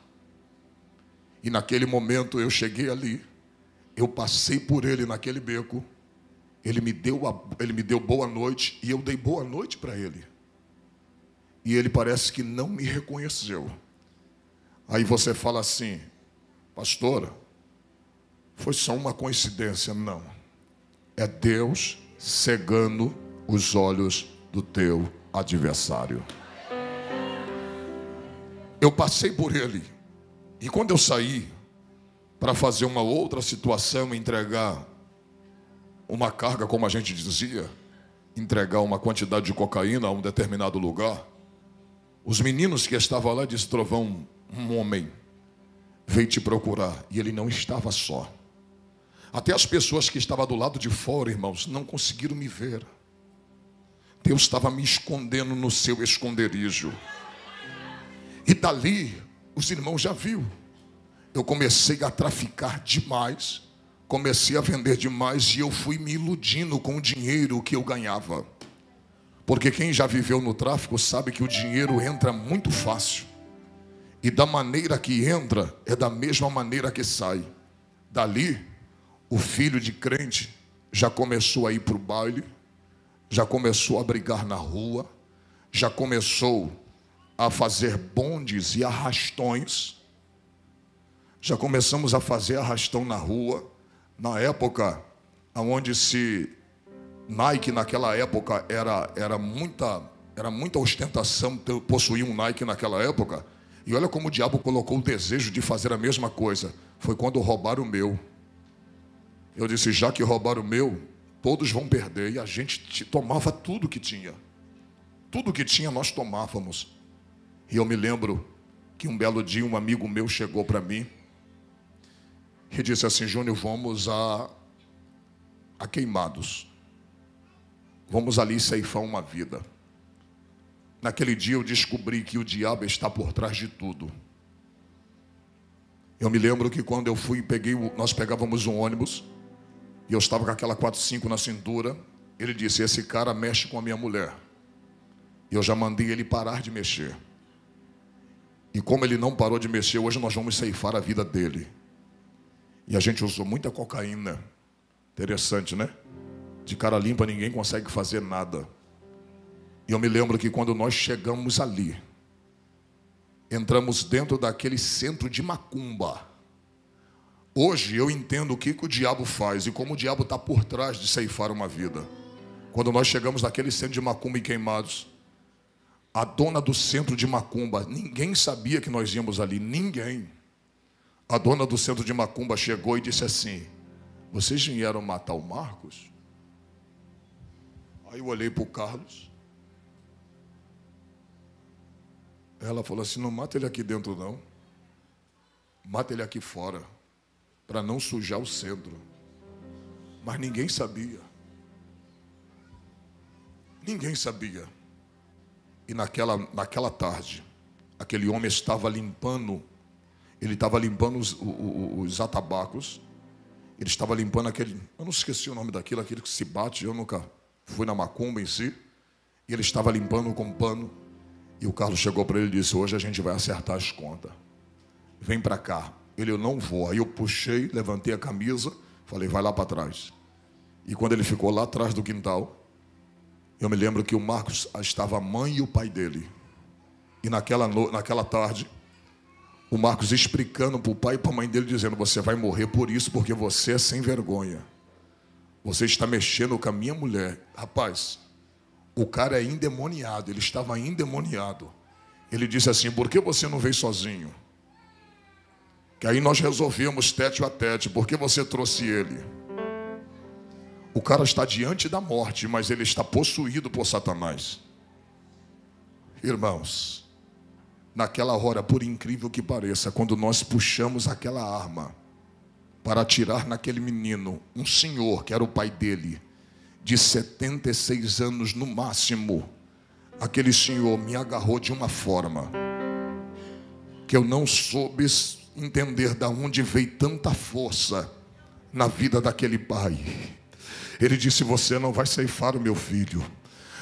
E naquele momento eu cheguei ali, eu passei por ele naquele beco, ele me deu, a, ele me deu boa noite e eu dei boa noite para ele. E ele parece que não me reconheceu. Aí você fala assim, pastora, foi só uma coincidência. Não. É Deus cegando os olhos do teu adversário. Eu passei por ele. E quando eu saí para fazer uma outra situação, entregar uma carga, como a gente dizia, entregar uma quantidade de cocaína a um determinado lugar, os meninos que estavam lá disseram: Trovão, um homem veio te procurar. E ele não estava só. Até as pessoas que estavam do lado de fora, irmãos, não conseguiram me ver. Deus estava me escondendo no seu esconderijo. E dali, os irmãos já viu. Eu comecei a traficar demais, comecei a vender demais e eu fui me iludindo com o dinheiro que eu ganhava. Porque quem já viveu no tráfico sabe que o dinheiro entra muito fácil. E da maneira que entra, é da mesma maneira que sai. Dali, o filho de crente já começou a ir para o baile, já começou a brigar na rua, já começou a fazer bondes e arrastões. Já começamos a fazer arrastão na rua. Na época onde se Nike naquela época era, era muita era muita ostentação possuir um Nike naquela época. E olha como o diabo colocou o desejo de fazer a mesma coisa. Foi quando roubaram o meu. Eu disse: já que roubaram o meu, todos vão perder. E a gente tomava tudo que tinha. Tudo que tinha nós tomávamos. E eu me lembro que um belo dia um amigo meu chegou para mim e disse assim: Júnior, vamos a, a queimados. Vamos ali ceifar uma vida. Naquele dia eu descobri que o diabo está por trás de tudo. Eu me lembro que quando eu fui, peguei, nós pegávamos um ônibus e eu estava com aquela 4-5 na cintura. Ele disse: Esse cara mexe com a minha mulher. E eu já mandei ele parar de mexer. E como ele não parou de mexer, hoje nós vamos ceifar a vida dele. E a gente usou muita cocaína. Interessante, né? De cara limpa ninguém consegue fazer nada. E eu me lembro que quando nós chegamos ali, entramos dentro daquele centro de macumba. Hoje eu entendo o que, que o diabo faz e como o diabo está por trás de ceifar uma vida. Quando nós chegamos naquele centro de macumba e queimados, a dona do centro de macumba, ninguém sabia que nós íamos ali, ninguém. A dona do centro de macumba chegou e disse assim: Vocês vieram matar o Marcos? Aí eu olhei para o Carlos. Ela falou assim: Não mata ele aqui dentro, não. Mata ele aqui fora, para não sujar o centro. Mas ninguém sabia. Ninguém sabia. E naquela, naquela tarde, aquele homem estava limpando, ele estava limpando os, os, os atabacos, ele estava limpando aquele, eu não esqueci o nome daquilo, aquele que se bate, eu nunca fui na macumba em si, e ele estava limpando com pano, e o Carlos chegou para ele e disse: Hoje a gente vai acertar as contas, vem para cá. Ele, eu não vou. Aí eu puxei, levantei a camisa, falei: Vai lá para trás. E quando ele ficou lá atrás do quintal, eu me lembro que o Marcos estava a mãe e o pai dele. E naquela, no... naquela tarde, o Marcos explicando para o pai e para a mãe dele, dizendo: Você vai morrer por isso, porque você é sem vergonha. Você está mexendo com a minha mulher. Rapaz, o cara é endemoniado, ele estava endemoniado. Ele disse assim: Por que você não veio sozinho? Que aí nós resolvemos tete a tete, por que você trouxe ele? O cara está diante da morte, mas ele está possuído por Satanás. Irmãos, naquela hora, por incrível que pareça, quando nós puxamos aquela arma para atirar naquele menino, um senhor que era o pai dele, de 76 anos no máximo, aquele senhor me agarrou de uma forma que eu não soube entender de onde veio tanta força na vida daquele pai. Ele disse: Você não vai ceifar o meu filho.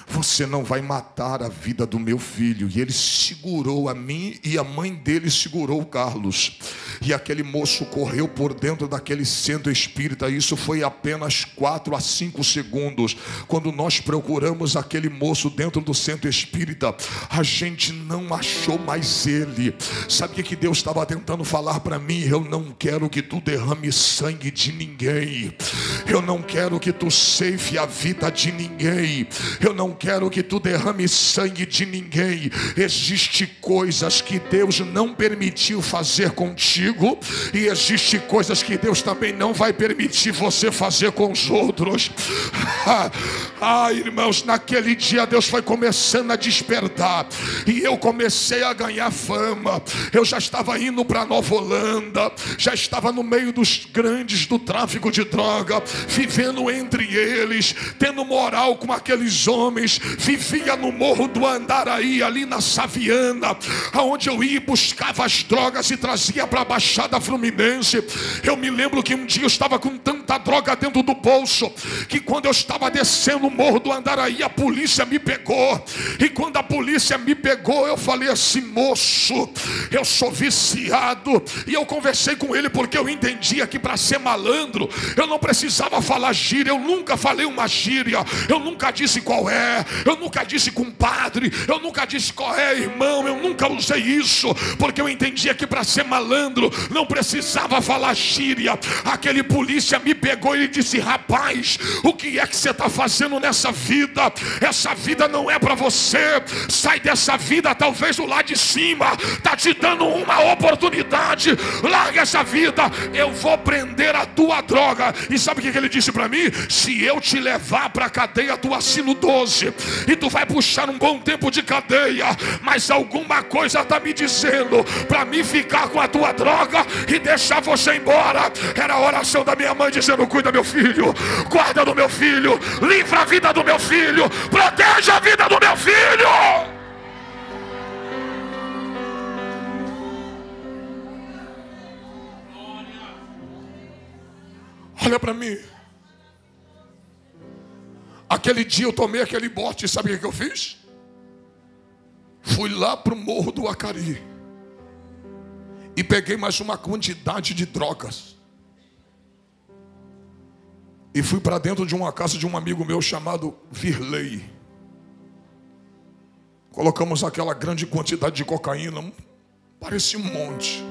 Você não vai matar a vida do meu filho. E ele segurou a mim e a mãe dele segurou o Carlos. E aquele moço correu por dentro daquele centro espírita. Isso foi apenas 4 a 5 segundos. Quando nós procuramos aquele moço dentro do centro espírita, a gente não achou mais ele. Sabia que Deus estava tentando falar para mim? Eu não quero que tu derrame sangue de ninguém. Eu não quero que tu ceife a vida de ninguém. Eu não quero que tu derrame sangue de ninguém. Existem coisas que Deus não permitiu fazer contigo, e existem coisas que Deus também não vai permitir você fazer com os outros. ah, irmãos, naquele dia Deus foi começando a despertar, e eu comecei a ganhar fama. Eu já estava indo para Nova Holanda, já estava no meio dos grandes do tráfico de droga, vivendo entre eles, tendo moral com aqueles homens vivia no morro do Andaraí, ali na Saviana, aonde eu ia e buscava as drogas e trazia para a Baixada Fluminense. Eu me lembro que um dia eu estava com tanta droga dentro do bolso, que quando eu estava descendo o morro do Andaraí, a polícia me pegou. E quando a polícia me pegou, eu falei assim, moço, eu sou viciado. E eu conversei com ele porque eu entendia que para ser malandro, eu não precisava falar gíria, eu nunca falei uma gíria, eu nunca disse qual é eu nunca disse compadre, eu nunca disse qual é, irmão, eu nunca usei isso, porque eu entendia que para ser malandro não precisava falar gíria. Aquele polícia me pegou e disse: Rapaz, o que é que você está fazendo nessa vida? Essa vida não é para você. Sai dessa vida, talvez o lá de cima está te dando uma oportunidade. Larga essa vida, eu vou prender a tua droga. E sabe o que ele disse para mim? Se eu te levar para a cadeia, tu assino 12 e tu vai puxar um bom tempo de cadeia, mas alguma coisa está me dizendo para mim ficar com a tua droga e deixar você embora. Era a oração da minha mãe dizendo: Cuida, meu filho, guarda do meu filho, livra a vida do meu filho, proteja a vida do meu filho. Olha para mim. Aquele dia eu tomei aquele bote, sabe o que eu fiz? Fui lá para o morro do Acari e peguei mais uma quantidade de drogas. E fui para dentro de uma casa de um amigo meu chamado Virley. Colocamos aquela grande quantidade de cocaína, parecia um monte,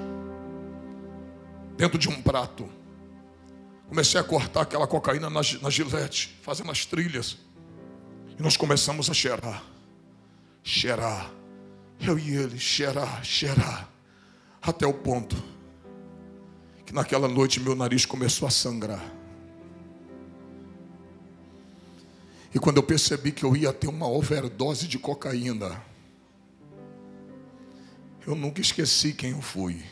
dentro de um prato. Comecei a cortar aquela cocaína na, na gilete, fazendo as trilhas. E nós começamos a cheirar, cheirar. Eu e ele, cheirar, cheirar. Até o ponto que naquela noite meu nariz começou a sangrar. E quando eu percebi que eu ia ter uma overdose de cocaína, eu nunca esqueci quem eu fui.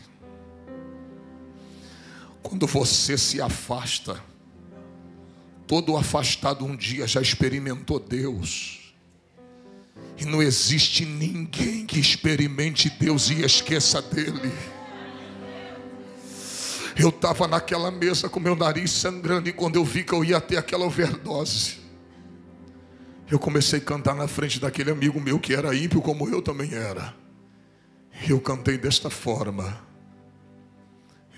Quando você se afasta, todo afastado um dia já experimentou Deus. E não existe ninguém que experimente Deus e esqueça dele. Eu estava naquela mesa com meu nariz sangrando, e quando eu vi que eu ia ter aquela overdose, eu comecei a cantar na frente daquele amigo meu que era ímpio como eu também era. Eu cantei desta forma.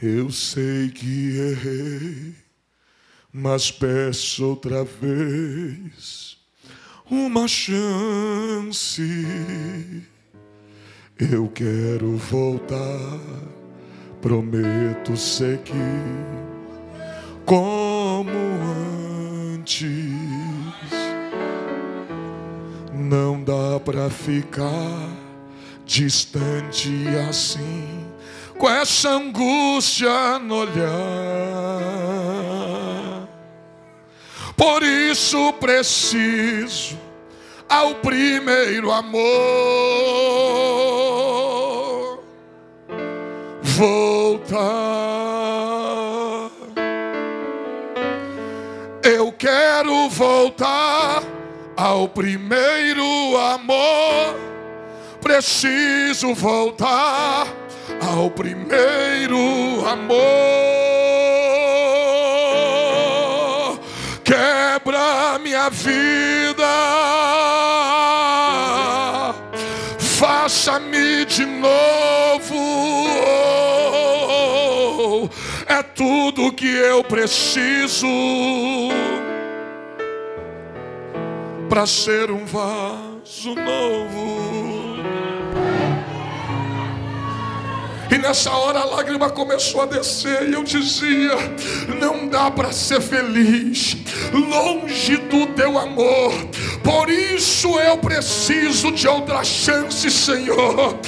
Eu sei que errei, mas peço outra vez uma chance. Eu quero voltar, prometo seguir como antes não dá para ficar distante assim, com essa angústia no olhar. Por isso preciso ao primeiro amor voltar. Eu quero voltar ao primeiro amor. Preciso voltar ao primeiro amor. Quebra minha vida, faça-me de novo. É tudo que eu preciso para ser um vaso novo. Nessa hora a lágrima começou a descer e eu dizia: não dá para ser feliz longe do teu amor. Por isso eu preciso de outra chance, Senhor.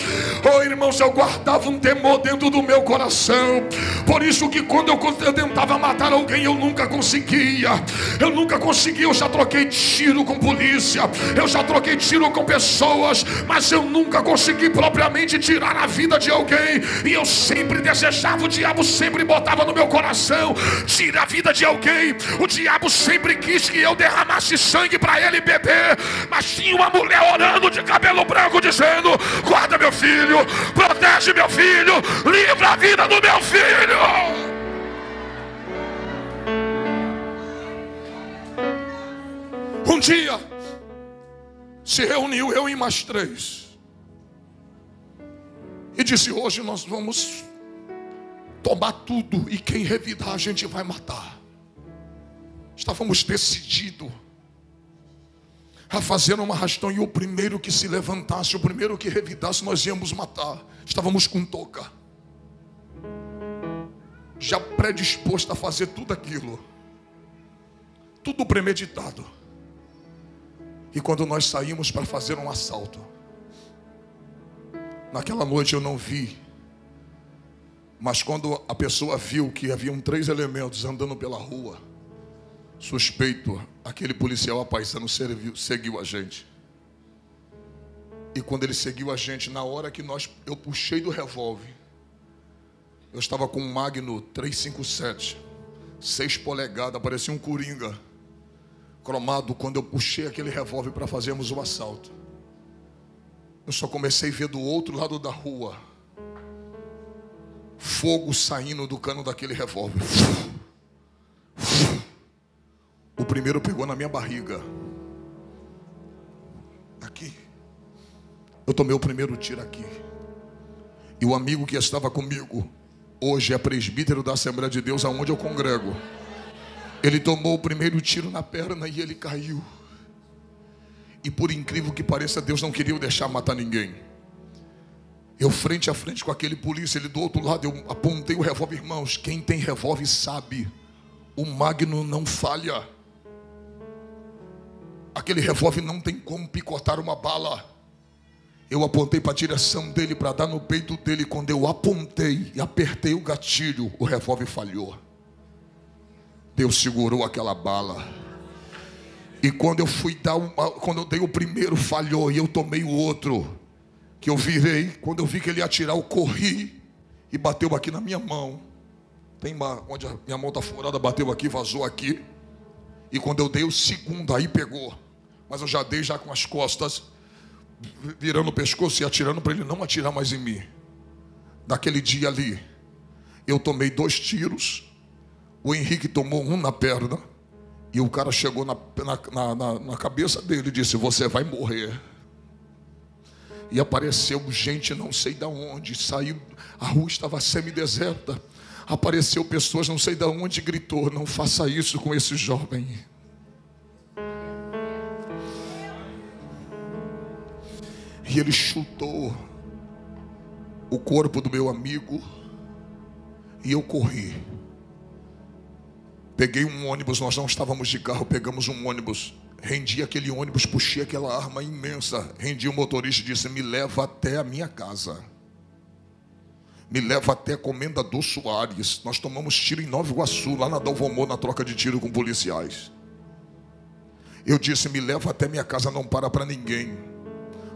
Oh, irmãos, eu guardava um temor dentro do meu coração. Por isso que quando eu tentava matar alguém, eu nunca conseguia. Eu nunca conseguia. Eu já troquei tiro com polícia. Eu já troquei tiro com pessoas, mas eu nunca consegui propriamente tirar a vida de alguém. E eu sempre desejava, o diabo sempre botava no meu coração, tira a vida de alguém. O diabo sempre quis que eu derramasse sangue para ele beber, mas tinha uma mulher orando de cabelo branco dizendo: "Guarda meu filho, protege meu filho, livra a vida do meu filho". Um dia se reuniu eu e mais três. E disse: Hoje nós vamos tomar tudo e quem revidar a gente vai matar. Estávamos decididos a fazer uma arrastão e o primeiro que se levantasse, o primeiro que revidasse, nós íamos matar. Estávamos com toca. Já predisposto a fazer tudo aquilo. Tudo premeditado. E quando nós saímos para fazer um assalto, naquela noite eu não vi, mas quando a pessoa viu que haviam três elementos andando pela rua, suspeito, aquele policial apaisano serviu, seguiu a gente. E quando ele seguiu a gente, na hora que nós, eu puxei do revólver, eu estava com um Magno 357, 6 polegadas, parecia um coringa cromado quando eu puxei aquele revólver para fazermos o assalto. Eu só comecei a ver do outro lado da rua fogo saindo do cano daquele revólver. O primeiro pegou na minha barriga. Aqui. Eu tomei o primeiro tiro aqui. E o amigo que estava comigo, hoje é presbítero da Assembleia de Deus, aonde eu congrego. Ele tomou o primeiro tiro na perna e ele caiu. E por incrível que pareça, Deus não queria o deixar matar ninguém. Eu frente a frente com aquele polícia, ele do outro lado, eu apontei o revólver, irmãos. Quem tem revólver sabe, o Magno não falha. Aquele revólver não tem como picotar uma bala. Eu apontei para a direção dele para dar no peito dele. Quando eu apontei e apertei o gatilho, o revólver falhou. Deus segurou aquela bala. E quando eu fui dar uma, quando eu dei o primeiro falhou e eu tomei o outro, que eu virei, quando eu vi que ele ia atirar, eu corri e bateu aqui na minha mão. Tem uma, onde a minha mão está furada, bateu aqui, vazou aqui. E quando eu dei o segundo, aí pegou. Mas eu já dei já com as costas, virando o pescoço e atirando para ele não atirar mais em mim. Naquele dia ali, eu tomei dois tiros. O Henrique tomou um na perna. E o cara chegou na, na, na, na cabeça dele e disse: Você vai morrer. E apareceu gente não sei de onde, saiu, a rua estava semi-deserta. Apareceu pessoas não sei de onde gritou: Não faça isso com esse jovem. E ele chutou o corpo do meu amigo e eu corri. Peguei um ônibus, nós não estávamos de carro, pegamos um ônibus. Rendi aquele ônibus, puxei aquela arma imensa. Rendi o motorista e disse: Me leva até a minha casa. Me leva até a Comendador Soares. Nós tomamos tiro em Nova Iguaçu, lá na Dalvomor, na troca de tiro com policiais. Eu disse: Me leva até minha casa, não para para ninguém.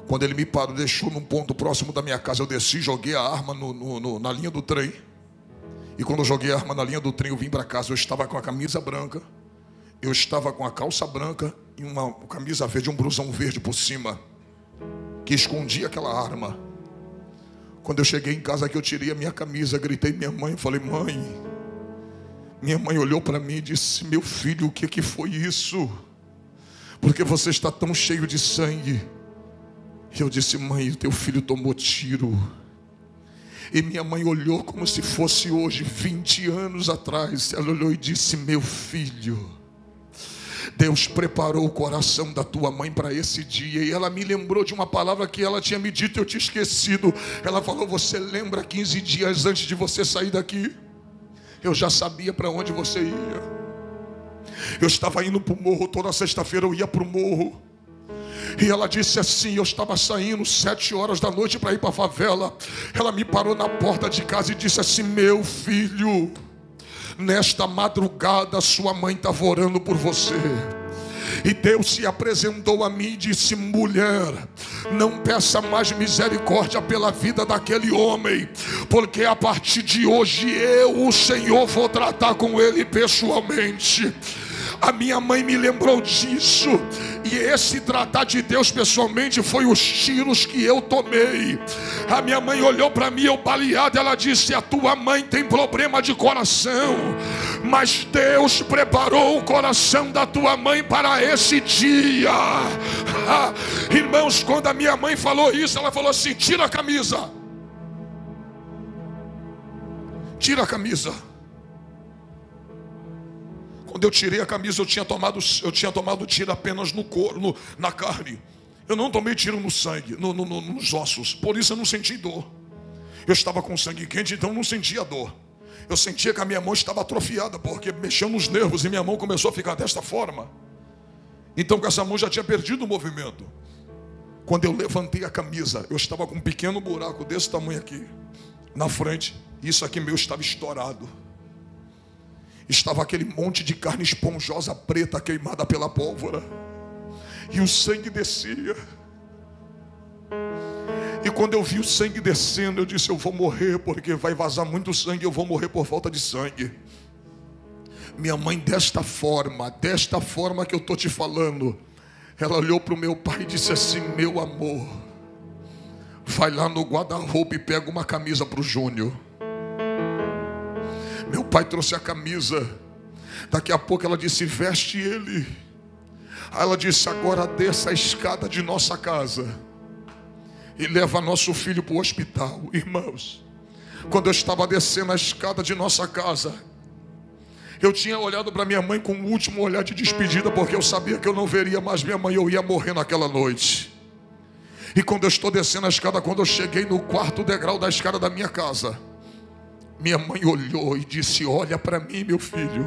Quando ele me parou, deixou num ponto próximo da minha casa, eu desci, joguei a arma no, no, no, na linha do trem. E quando eu joguei a arma na linha do trem, eu vim para casa. Eu estava com a camisa branca, eu estava com a calça branca e uma camisa verde, um brusão verde por cima, que escondia aquela arma. Quando eu cheguei em casa, que eu tirei a minha camisa, gritei minha mãe, falei: Mãe. Minha mãe olhou para mim e disse: Meu filho, o que, que foi isso? Porque você está tão cheio de sangue. E eu disse: Mãe, teu filho tomou tiro. E minha mãe olhou como se fosse hoje, 20 anos atrás. Ela olhou e disse: Meu filho, Deus preparou o coração da tua mãe para esse dia. E ela me lembrou de uma palavra que ela tinha me dito, eu tinha esquecido. Ela falou: Você lembra 15 dias antes de você sair daqui? Eu já sabia para onde você ia. Eu estava indo para o morro, toda sexta-feira eu ia para o morro. E ela disse assim: Eu estava saindo sete horas da noite para ir para a favela. Ela me parou na porta de casa e disse assim: Meu filho, nesta madrugada sua mãe estava orando por você. E Deus se apresentou a mim e disse: Mulher, não peça mais misericórdia pela vida daquele homem, porque a partir de hoje eu, o Senhor, vou tratar com ele pessoalmente. A minha mãe me lembrou disso. E esse tratar de Deus pessoalmente foi os tiros que eu tomei. A minha mãe olhou para mim, eu baleado, ela disse: A tua mãe tem problema de coração, mas Deus preparou o coração da tua mãe para esse dia. Irmãos, quando a minha mãe falou isso, ela falou assim: Tira a camisa. Tira a camisa. Quando eu tirei a camisa, eu tinha tomado, eu tinha tomado tiro apenas no couro, no, na carne. Eu não tomei tiro no sangue, no, no, nos ossos. Por isso eu não senti dor. Eu estava com sangue quente, então não sentia dor. Eu sentia que a minha mão estava atrofiada, porque mexeu nos nervos e minha mão começou a ficar desta forma. Então, com essa mão já tinha perdido o movimento. Quando eu levantei a camisa, eu estava com um pequeno buraco desse tamanho aqui, na frente. Isso aqui meu estava estourado estava aquele monte de carne esponjosa preta queimada pela pólvora, e o sangue descia. E quando eu vi o sangue descendo, eu disse: Eu vou morrer, porque vai vazar muito sangue, eu vou morrer por falta de sangue. Minha mãe, desta forma, desta forma que eu estou te falando, ela olhou para o meu pai e disse assim: Meu amor, vai lá no guarda-roupa e pega uma camisa para o Júnior. Meu pai trouxe a camisa. Daqui a pouco ela disse: Veste ele. Aí ela disse: Agora desça a escada de nossa casa e leva nosso filho para o hospital. Irmãos, quando eu estava descendo a escada de nossa casa, Eu tinha olhado para minha mãe com o último olhar de despedida, porque eu sabia que eu não veria mais minha mãe, eu ia morrer naquela noite. E quando eu estou descendo a escada, quando eu cheguei no quarto degrau da escada da minha casa, minha mãe olhou e disse: Olha para mim, meu filho.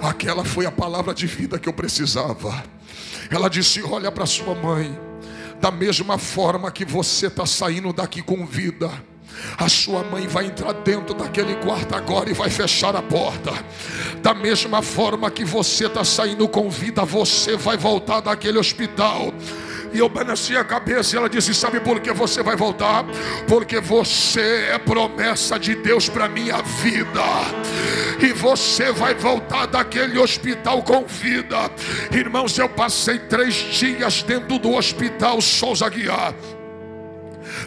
Aquela foi a palavra de vida que eu precisava. Ela disse: Olha para sua mãe. Da mesma forma que você está saindo daqui com vida a sua mãe vai entrar dentro daquele quarto agora e vai fechar a porta. Da mesma forma que você está saindo com vida, você vai voltar daquele hospital. E eu balançei a cabeça e ela disse: Sabe por que você vai voltar? Porque você é promessa de Deus para minha vida. E você vai voltar daquele hospital com vida. Irmãos, eu passei três dias dentro do hospital Souza Guiar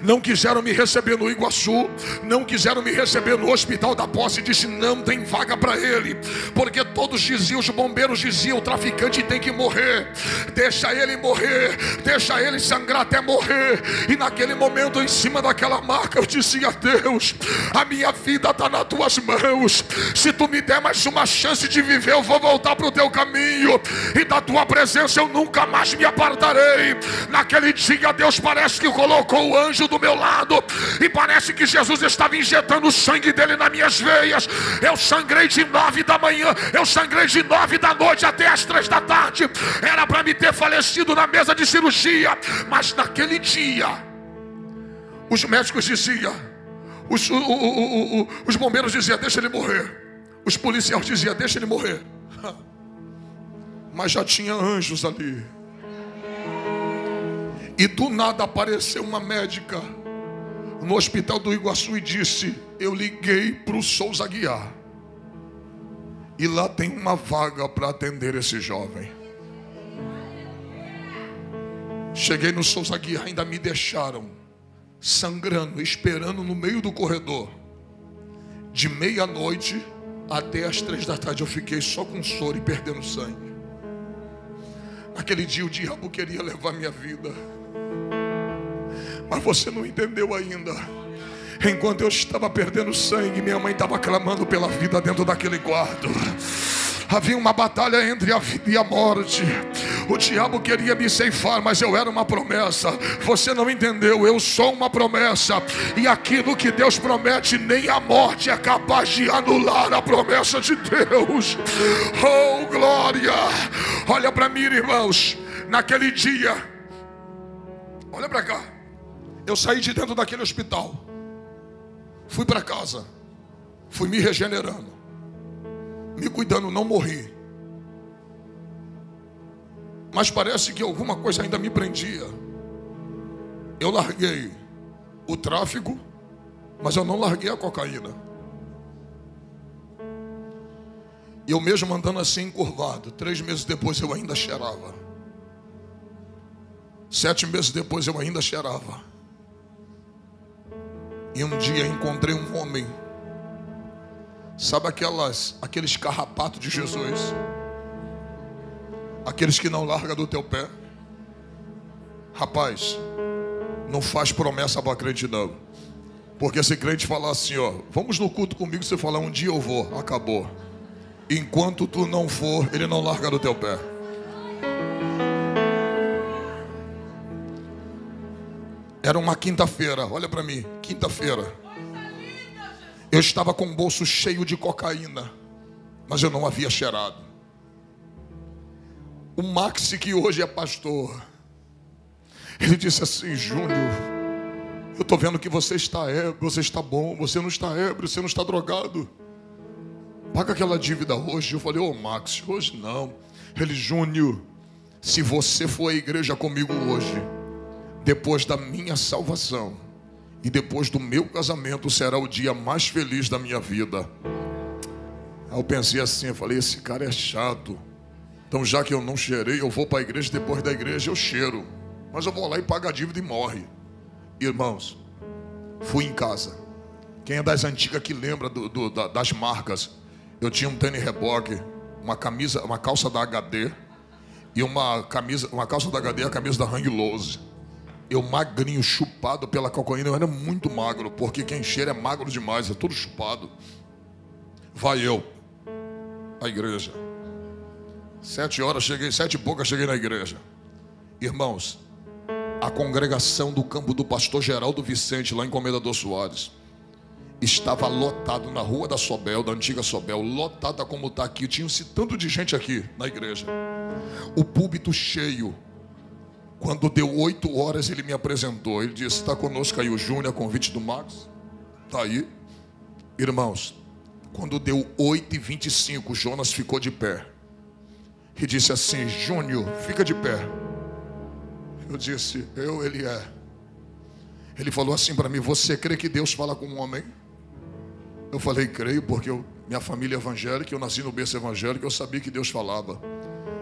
não quiseram me receber no Iguaçu, não quiseram me receber no Hospital da Posse, disse: não tem vaga para ele, porque todos diziam, os bombeiros diziam: o traficante tem que morrer, deixa ele morrer, deixa ele sangrar até morrer. E naquele momento, em cima daquela marca, eu disse a Deus: a minha vida está nas tuas mãos, se tu me der mais uma chance de viver, eu vou voltar para o teu caminho, e da tua presença eu nunca mais me apartarei. Naquele dia, Deus parece que colocou o anjo do meu lado, e parece que Jesus estava injetando o sangue dele nas minhas veias. Eu sangrei de nove da manhã, eu sangrei de nove da noite até as três da tarde. Era para me ter falecido na mesa de cirurgia, mas naquele dia, os médicos diziam, os, o, o, o, os bombeiros diziam: deixa ele morrer. Os policiais diziam: deixa ele morrer. Mas já tinha anjos ali. E do nada apareceu uma médica no hospital do Iguaçu e disse: Eu liguei para o Souza Guiar. E lá tem uma vaga para atender esse jovem. Cheguei no Souza Guiar, ainda me deixaram sangrando, esperando no meio do corredor. De meia-noite até as três da tarde eu fiquei só com soro e perdendo sangue. Naquele dia o diabo queria levar minha vida. Mas você não entendeu ainda. Enquanto eu estava perdendo sangue, minha mãe estava clamando pela vida dentro daquele quarto. Havia uma batalha entre a vida e a morte. O diabo queria me ceifar, mas eu era uma promessa. Você não entendeu, eu sou uma promessa. E aquilo que Deus promete, nem a morte é capaz de anular a promessa de Deus. Oh, glória! Olha para mim, irmãos. Naquele dia, olha para cá. Eu saí de dentro daquele hospital. Fui para casa. Fui me regenerando. Me cuidando, não morri. Mas parece que alguma coisa ainda me prendia. Eu larguei o tráfico, mas eu não larguei a cocaína. E eu mesmo andando assim encurvado, três meses depois eu ainda cheirava. Sete meses depois eu ainda cheirava. E um dia encontrei um homem. Sabe aquelas, aqueles carrapatos de Jesus? Aqueles que não larga do teu pé. Rapaz, não faz promessa para crente não. Porque se crente falar assim, ó, vamos no culto comigo, você falar um dia eu vou, acabou. Enquanto tu não for, ele não larga do teu pé. Era uma quinta-feira, olha para mim, quinta-feira. Eu estava com o bolso cheio de cocaína, mas eu não havia cheirado. O Maxi, que hoje é pastor, ele disse assim: Júnior, eu estou vendo que você está ébrio, você está bom, você não está ébrio, você não está drogado. Paga aquela dívida hoje. Eu falei: Ô oh, Max, hoje não. Ele, Júnior, se você for à igreja comigo hoje, depois da minha salvação e depois do meu casamento será o dia mais feliz da minha vida. Aí eu pensei assim, eu falei, esse cara é chato. Então já que eu não cheirei, eu vou para a igreja, depois da igreja eu cheiro. Mas eu vou lá e pago a dívida e morre. Irmãos, fui em casa. Quem é das antigas que lembra do, do, das marcas? Eu tinha um tênis reboque, uma camisa, uma calça da HD e uma camisa, uma calça da HD e a camisa da Hang Lose eu magrinho, chupado pela cocaína, eu era muito magro, porque quem cheira é magro demais, é tudo chupado. Vai eu, a igreja. Sete horas cheguei, sete e pouca cheguei na igreja. Irmãos, a congregação do campo do pastor Geraldo Vicente, lá em Comendador Soares, estava lotado na rua da Sobel, da antiga Sobel, lotada como está aqui. Tinha-se tanto de gente aqui na igreja. O púlpito cheio. Quando deu oito horas, ele me apresentou. Ele disse: Está conosco aí o Júnior, convite do Max. Está aí. Irmãos, quando deu 8 e 25 Jonas ficou de pé. E disse assim: Júnior, fica de pé. Eu disse: Eu, ele é. Ele falou assim para mim: Você crê que Deus fala com um homem? Eu falei: Creio, porque eu, minha família é evangélica, eu nasci no berço evangélico, eu sabia que Deus falava.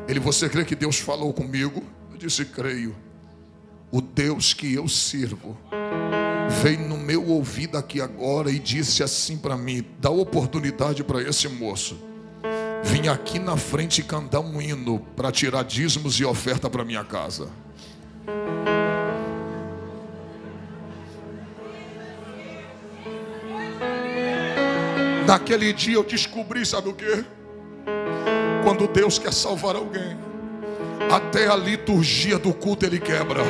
Ele: Você crê que Deus falou comigo? Disse: Creio. O Deus que eu sirvo veio no meu ouvido aqui agora e disse assim para mim: dá oportunidade para esse moço. Vim aqui na frente cantar um hino para tirar dízimos e oferta para minha casa. Naquele dia eu descobri, sabe o que? Quando Deus quer salvar alguém, até a liturgia do culto ele quebra.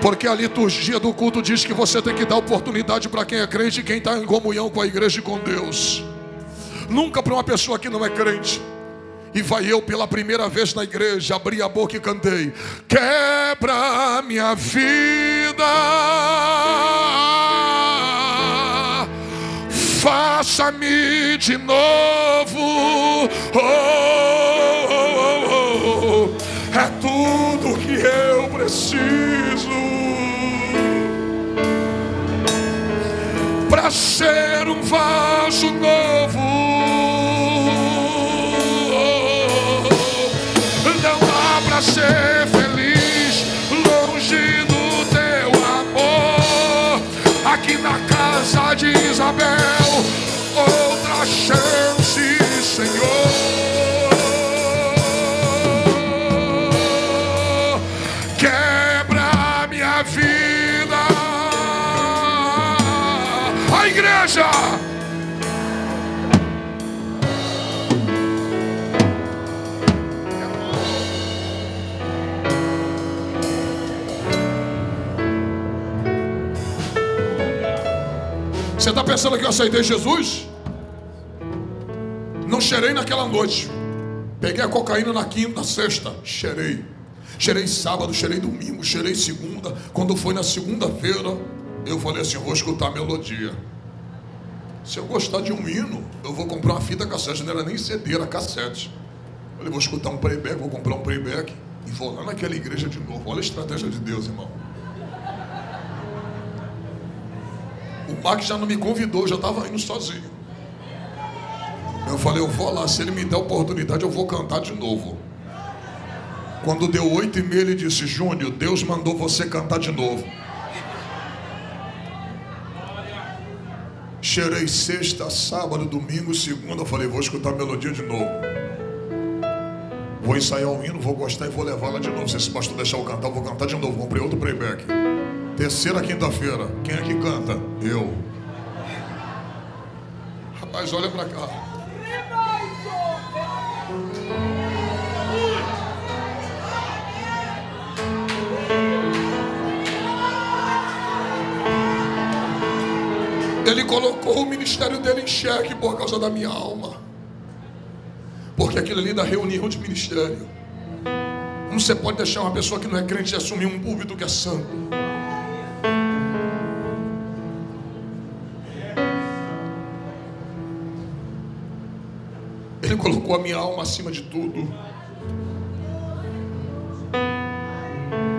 Porque a liturgia do culto diz que você tem que dar oportunidade para quem é crente e quem está em comunhão com a igreja e com Deus. Nunca para uma pessoa que não é crente. E vai eu pela primeira vez na igreja, abri a boca e cantei: Quebra minha vida, faça-me de novo. Oh, preciso para ser um vaso novo. Não dá para ser feliz longe do teu amor. Aqui na casa de Isabel, outra chance, Senhor. Pensando que eu aceitei Jesus? Não cheirei naquela noite. Peguei a cocaína na quinta, na sexta, cheirei. Cheirei sábado, cheirei domingo, cheirei segunda. Quando foi na segunda-feira, eu falei assim: vou escutar a melodia. Se eu gostar de um hino, eu vou comprar uma fita cassete, não era nem CD, era cassete. Falei, vou escutar um playback, vou comprar um playback e vou lá naquela igreja de novo. Olha a estratégia de Deus, irmão. O Max já não me convidou, eu já estava indo sozinho. Eu falei, eu vou lá, se ele me der oportunidade, eu vou cantar de novo. Quando deu oito e meia, ele disse, Júnior, Deus mandou você cantar de novo. Cheirei sexta, sábado, domingo, segunda. Falei, vou escutar a melodia de novo. Vou ensaiar o hino, vou gostar e vou levá-la de novo. Se esse pastor deixar eu cantar, eu vou cantar de novo. Comprei outro playback. Terceira quinta-feira. Quem é que canta? Eu. Rapaz, olha pra cá. Ele colocou o ministério dele em xeque por causa da minha alma. Porque aquilo ali da reunião de ministério. Como você pode deixar uma pessoa que não é crente assumir um púlpito que é santo? Colocou a minha alma acima de tudo.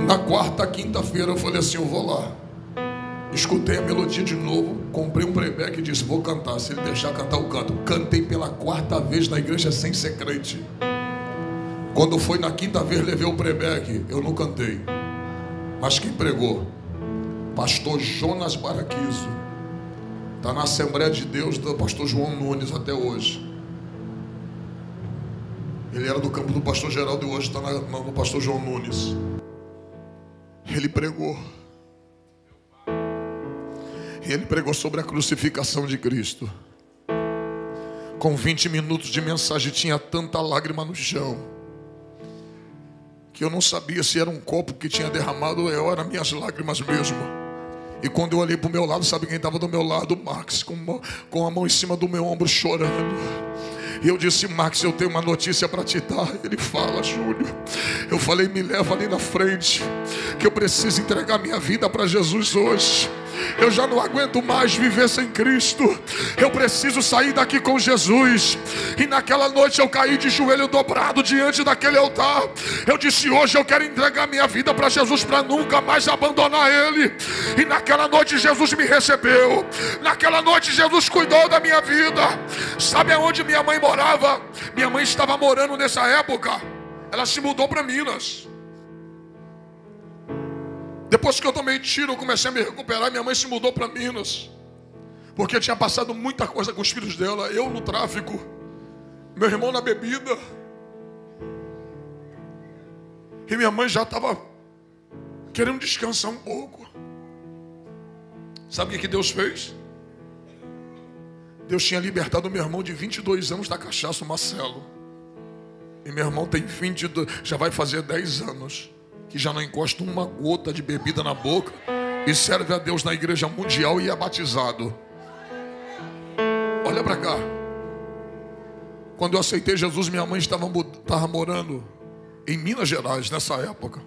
Na quarta, quinta-feira eu falei assim: eu vou lá. Escutei a melodia de novo, comprei um playback e disse: Vou cantar. Se ele deixar cantar, eu canto. Cantei pela quarta vez na igreja sem ser crente. Quando foi na quinta vez, levei o playback. Eu não cantei. Mas quem pregou? Pastor Jonas Baraquiso. Está na Assembleia de Deus do pastor João Nunes até hoje. Ele era do campo do pastor Geraldo e hoje está no pastor João Nunes. Ele pregou. Ele pregou sobre a crucificação de Cristo. Com 20 minutos de mensagem tinha tanta lágrima no chão que eu não sabia se era um copo que tinha derramado ou eram minhas lágrimas mesmo. E quando eu olhei para o meu lado, sabe quem estava do meu lado? Max, com, uma, com a mão em cima do meu ombro chorando. E eu disse, Max, eu tenho uma notícia para te dar. Ele fala, Júlio. Eu falei, me leva ali na frente, que eu preciso entregar minha vida para Jesus hoje. Eu já não aguento mais viver sem Cristo. Eu preciso sair daqui com Jesus. E naquela noite eu caí de joelho dobrado diante daquele altar. Eu disse: Hoje eu quero entregar minha vida para Jesus para nunca mais abandonar Ele. E naquela noite Jesus me recebeu. Naquela noite Jesus cuidou da minha vida. Sabe aonde minha mãe morava? Minha mãe estava morando nessa época. Ela se mudou para Minas. Depois que eu tomei tiro, eu comecei a me recuperar. Minha mãe se mudou para Minas. Porque tinha passado muita coisa com os filhos dela. Eu no tráfico. Meu irmão na bebida. E minha mãe já estava querendo descansar um pouco. Sabe o que Deus fez? Deus tinha libertado meu irmão de 22 anos da cachaça, o Marcelo. E meu irmão tem 22, já vai fazer 10 anos que já não encosta uma gota de bebida na boca e serve a Deus na igreja mundial e é batizado. Olha para cá. Quando eu aceitei Jesus, minha mãe estava, estava morando em Minas Gerais nessa época.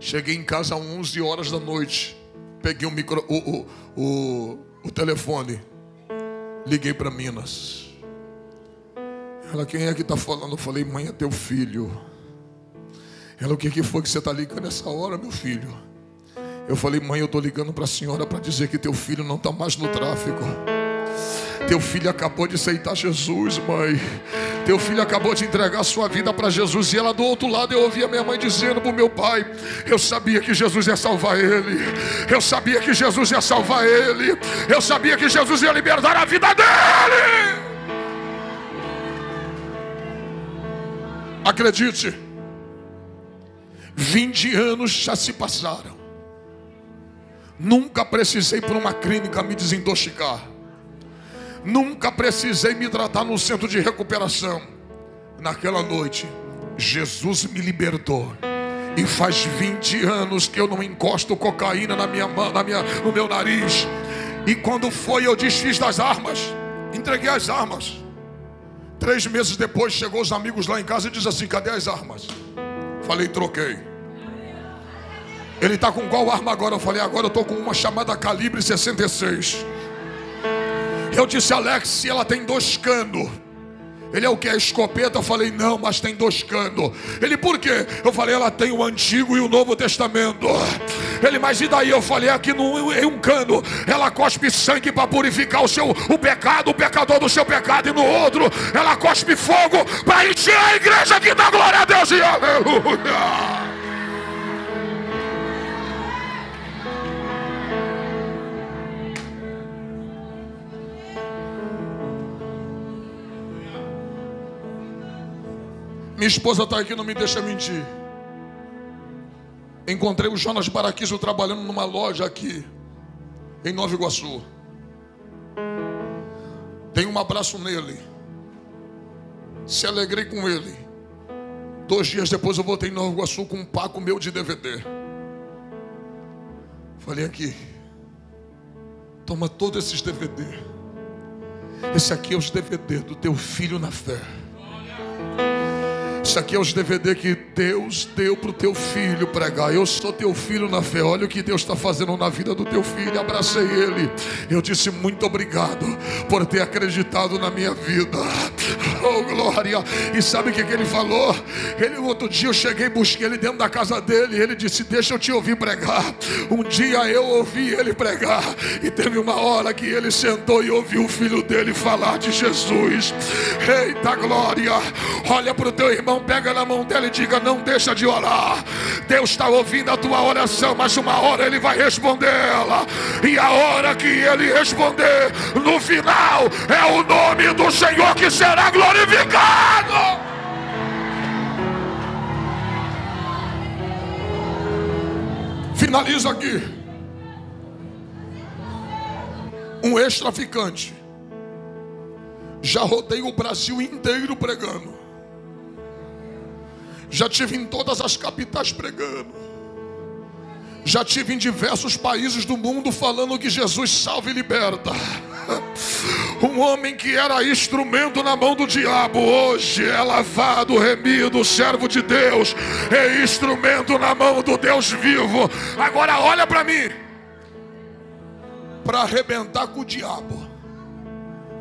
Cheguei em casa às 11 horas da noite. Peguei o, micro, o, o, o, o telefone. Liguei para Minas. Ela, quem é que está falando? Eu falei, mãe, é teu filho. Ela, o que, que foi que você está ligando nessa hora, meu filho? Eu falei, mãe, eu estou ligando para a senhora para dizer que teu filho não está mais no tráfico. Teu filho acabou de aceitar Jesus, mãe. Teu filho acabou de entregar sua vida para Jesus. E ela do outro lado eu ouvia minha mãe dizendo para o meu pai: Eu sabia que Jesus ia salvar ele. Eu sabia que Jesus ia salvar ele. Eu sabia que Jesus ia libertar a vida dele. Acredite. 20 anos já se passaram. Nunca precisei por uma clínica me desintoxicar. Nunca precisei me tratar no centro de recuperação. Naquela noite, Jesus me libertou. E faz 20 anos que eu não encosto cocaína na minha mão, na minha, no meu nariz. E quando foi, eu desfiz das armas. Entreguei as armas. Três meses depois, chegou os amigos lá em casa e diz assim: cadê as armas? Falei, troquei. Ele está com qual arma agora? Eu falei, agora eu estou com uma chamada calibre 66. Eu disse, Alex, ela tem dois canos. Ele é o que? A escopeta? Eu falei, não, mas tem dois canos. Ele, por quê? Eu falei, ela tem o Antigo e o Novo Testamento. Ele, mas e daí? Eu falei, aqui no, em um cano, ela cospe sangue para purificar o seu o pecado, o pecador do seu pecado. E no outro, ela cospe fogo para encher a igreja que dá glória a Deus e aleluia. Minha esposa está aqui, não me deixa mentir. Encontrei o Jonas Baraquizo trabalhando numa loja aqui, em Nova Iguaçu. Dei um abraço nele. Se alegrei com ele. Dois dias depois eu voltei em Nova Iguaçu com um paco meu de DVD. Falei aqui. Toma todos esses DVD. Esse aqui é os DVD do teu filho na fé. Isso aqui é os DVD que Deus deu para o teu filho pregar. Eu sou teu filho na fé. Olha o que Deus está fazendo na vida do teu filho. Abracei ele. Eu disse muito obrigado por ter acreditado na minha vida. Oh, glória. E sabe o que, que ele falou? Ele, outro dia, eu cheguei, busquei ele dentro da casa dele. E ele disse: Deixa eu te ouvir pregar. Um dia eu ouvi ele pregar. E teve uma hora que ele sentou e ouviu o filho dele falar de Jesus. Eita glória. Olha para o teu irmão pega na mão dela e diga: Não deixa de orar. Deus está ouvindo a tua oração, mas uma hora Ele vai respondê-la. E a hora que Ele responder, no final, é o nome do Senhor que será glorificado. Finaliza aqui. Um ex-traficante Já rodei o Brasil inteiro pregando. Já tive em todas as capitais pregando. Já tive em diversos países do mundo falando que Jesus salva e liberta. Um homem que era instrumento na mão do diabo, hoje é lavado, remido, servo de Deus, é instrumento na mão do Deus vivo. Agora olha para mim, para arrebentar com o diabo.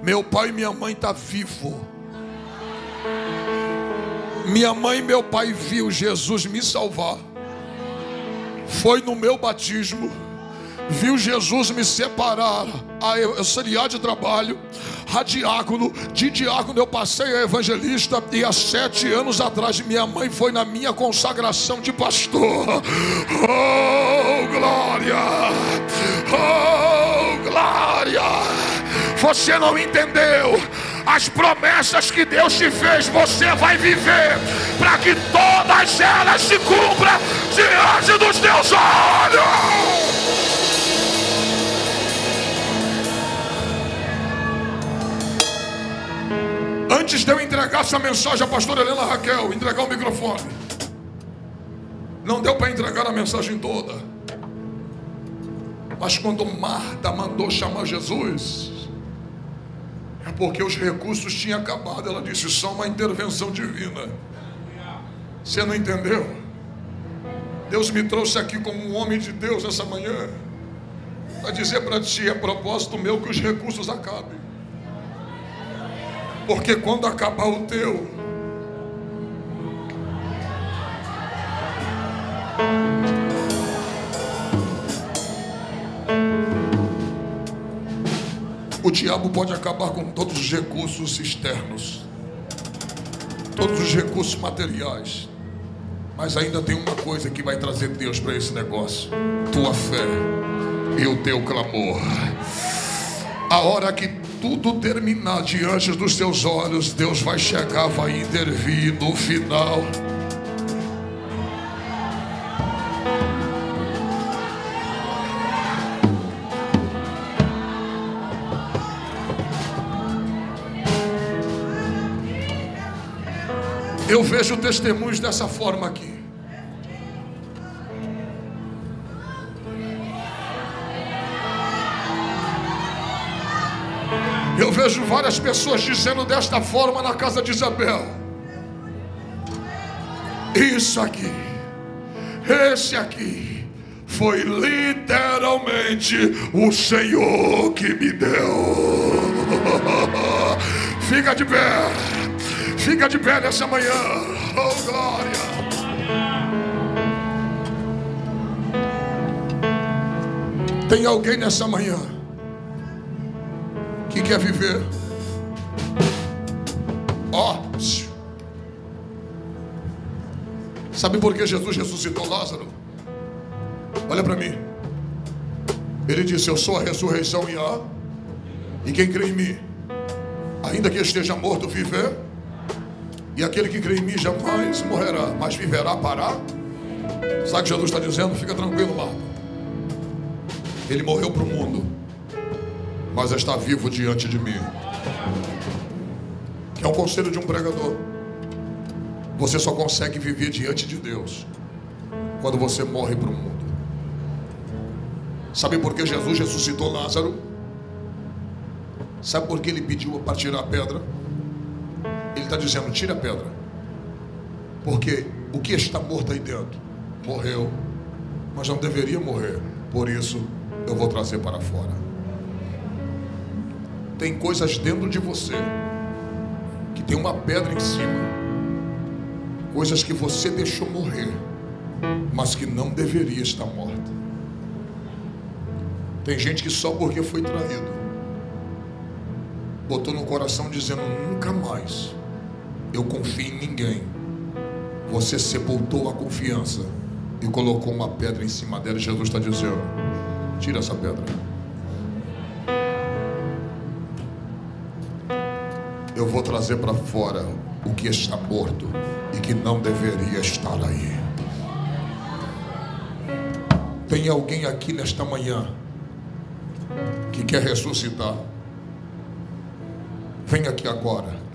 Meu pai e minha mãe tá vivo. Minha mãe e meu pai viu Jesus me salvar. Foi no meu batismo viu Jesus me separar a auxiliar de trabalho, a diácono, de diácono eu passei a evangelista e há sete anos atrás minha mãe foi na minha consagração de pastor. Oh, glória! Oh, glória! Você não entendeu as promessas que Deus te fez, você vai viver para que todas elas se cumpram diante dos teus olhos. Antes de eu entregar essa mensagem à pastora Helena Raquel, entregar o microfone, não deu para entregar a mensagem toda. Mas quando Marta mandou chamar Jesus, porque os recursos tinham acabado. Ela disse: só uma intervenção divina. Você não entendeu? Deus me trouxe aqui como um homem de Deus essa manhã para dizer para ti: é propósito meu que os recursos acabem. Porque quando acabar o teu, diabo pode acabar com todos os recursos externos, todos os recursos materiais. Mas ainda tem uma coisa que vai trazer Deus para esse negócio: tua fé e o teu clamor. A hora que tudo terminar diante dos teus olhos, Deus vai chegar, vai intervir no final. Eu vejo testemunhos dessa forma aqui. Eu vejo várias pessoas dizendo desta forma na casa de Isabel: Isso aqui, esse aqui, foi literalmente o Senhor que me deu. Fica de pé, fica de pé nessa manhã, oh glória. Tem alguém nessa manhã que quer viver. Ó. Oh. Sabe por que Jesus ressuscitou Lázaro? Olha para mim. Ele disse: Eu sou a ressurreição e a. E quem crê em mim, ainda que esteja morto, viver. E aquele que crê em mim jamais morrerá, mas viverá para. Sabe o que Jesus está dizendo? Fica tranquilo, Marco. Ele morreu para o mundo mas está vivo diante de mim. Que é o conselho de um pregador. Você só consegue viver diante de Deus quando você morre para o mundo. Sabe por que Jesus ressuscitou Lázaro? Sabe por que ele pediu para tirar a pedra? Está dizendo: tira a pedra. Porque o que está morto aí dentro morreu, mas não deveria morrer. Por isso eu vou trazer para fora. Tem coisas dentro de você que tem uma pedra em cima. Coisas que você deixou morrer, mas que não deveria estar morta. Tem gente que só porque foi traído, botou no coração dizendo: nunca mais eu confio em ninguém. Você sepultou a confiança e colocou uma pedra em cima dela. Jesus está dizendo: tira essa pedra. eu vou trazer para fora o que está morto e que não deveria estar aí. Tem alguém aqui nesta manhã que quer ressuscitar? Vem aqui agora.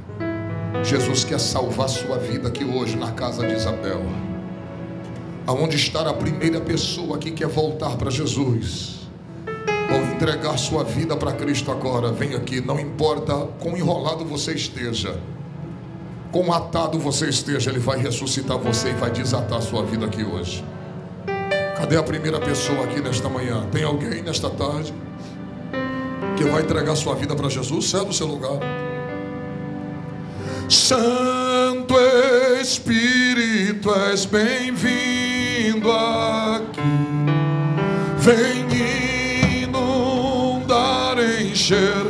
Jesus quer salvar sua vida aqui hoje na casa de Isabel. Aonde está a primeira pessoa que quer voltar para Jesus? Ou entregar sua vida para Cristo agora? Vem aqui, não importa quão enrolado você esteja, quão atado você esteja, Ele vai ressuscitar você e vai desatar sua vida aqui hoje. Cadê a primeira pessoa aqui nesta manhã? Tem alguém nesta tarde que vai entregar sua vida para Jesus? Sai do seu lugar. Santo Espírito, és bem-vindo aqui. Vem inundar, encher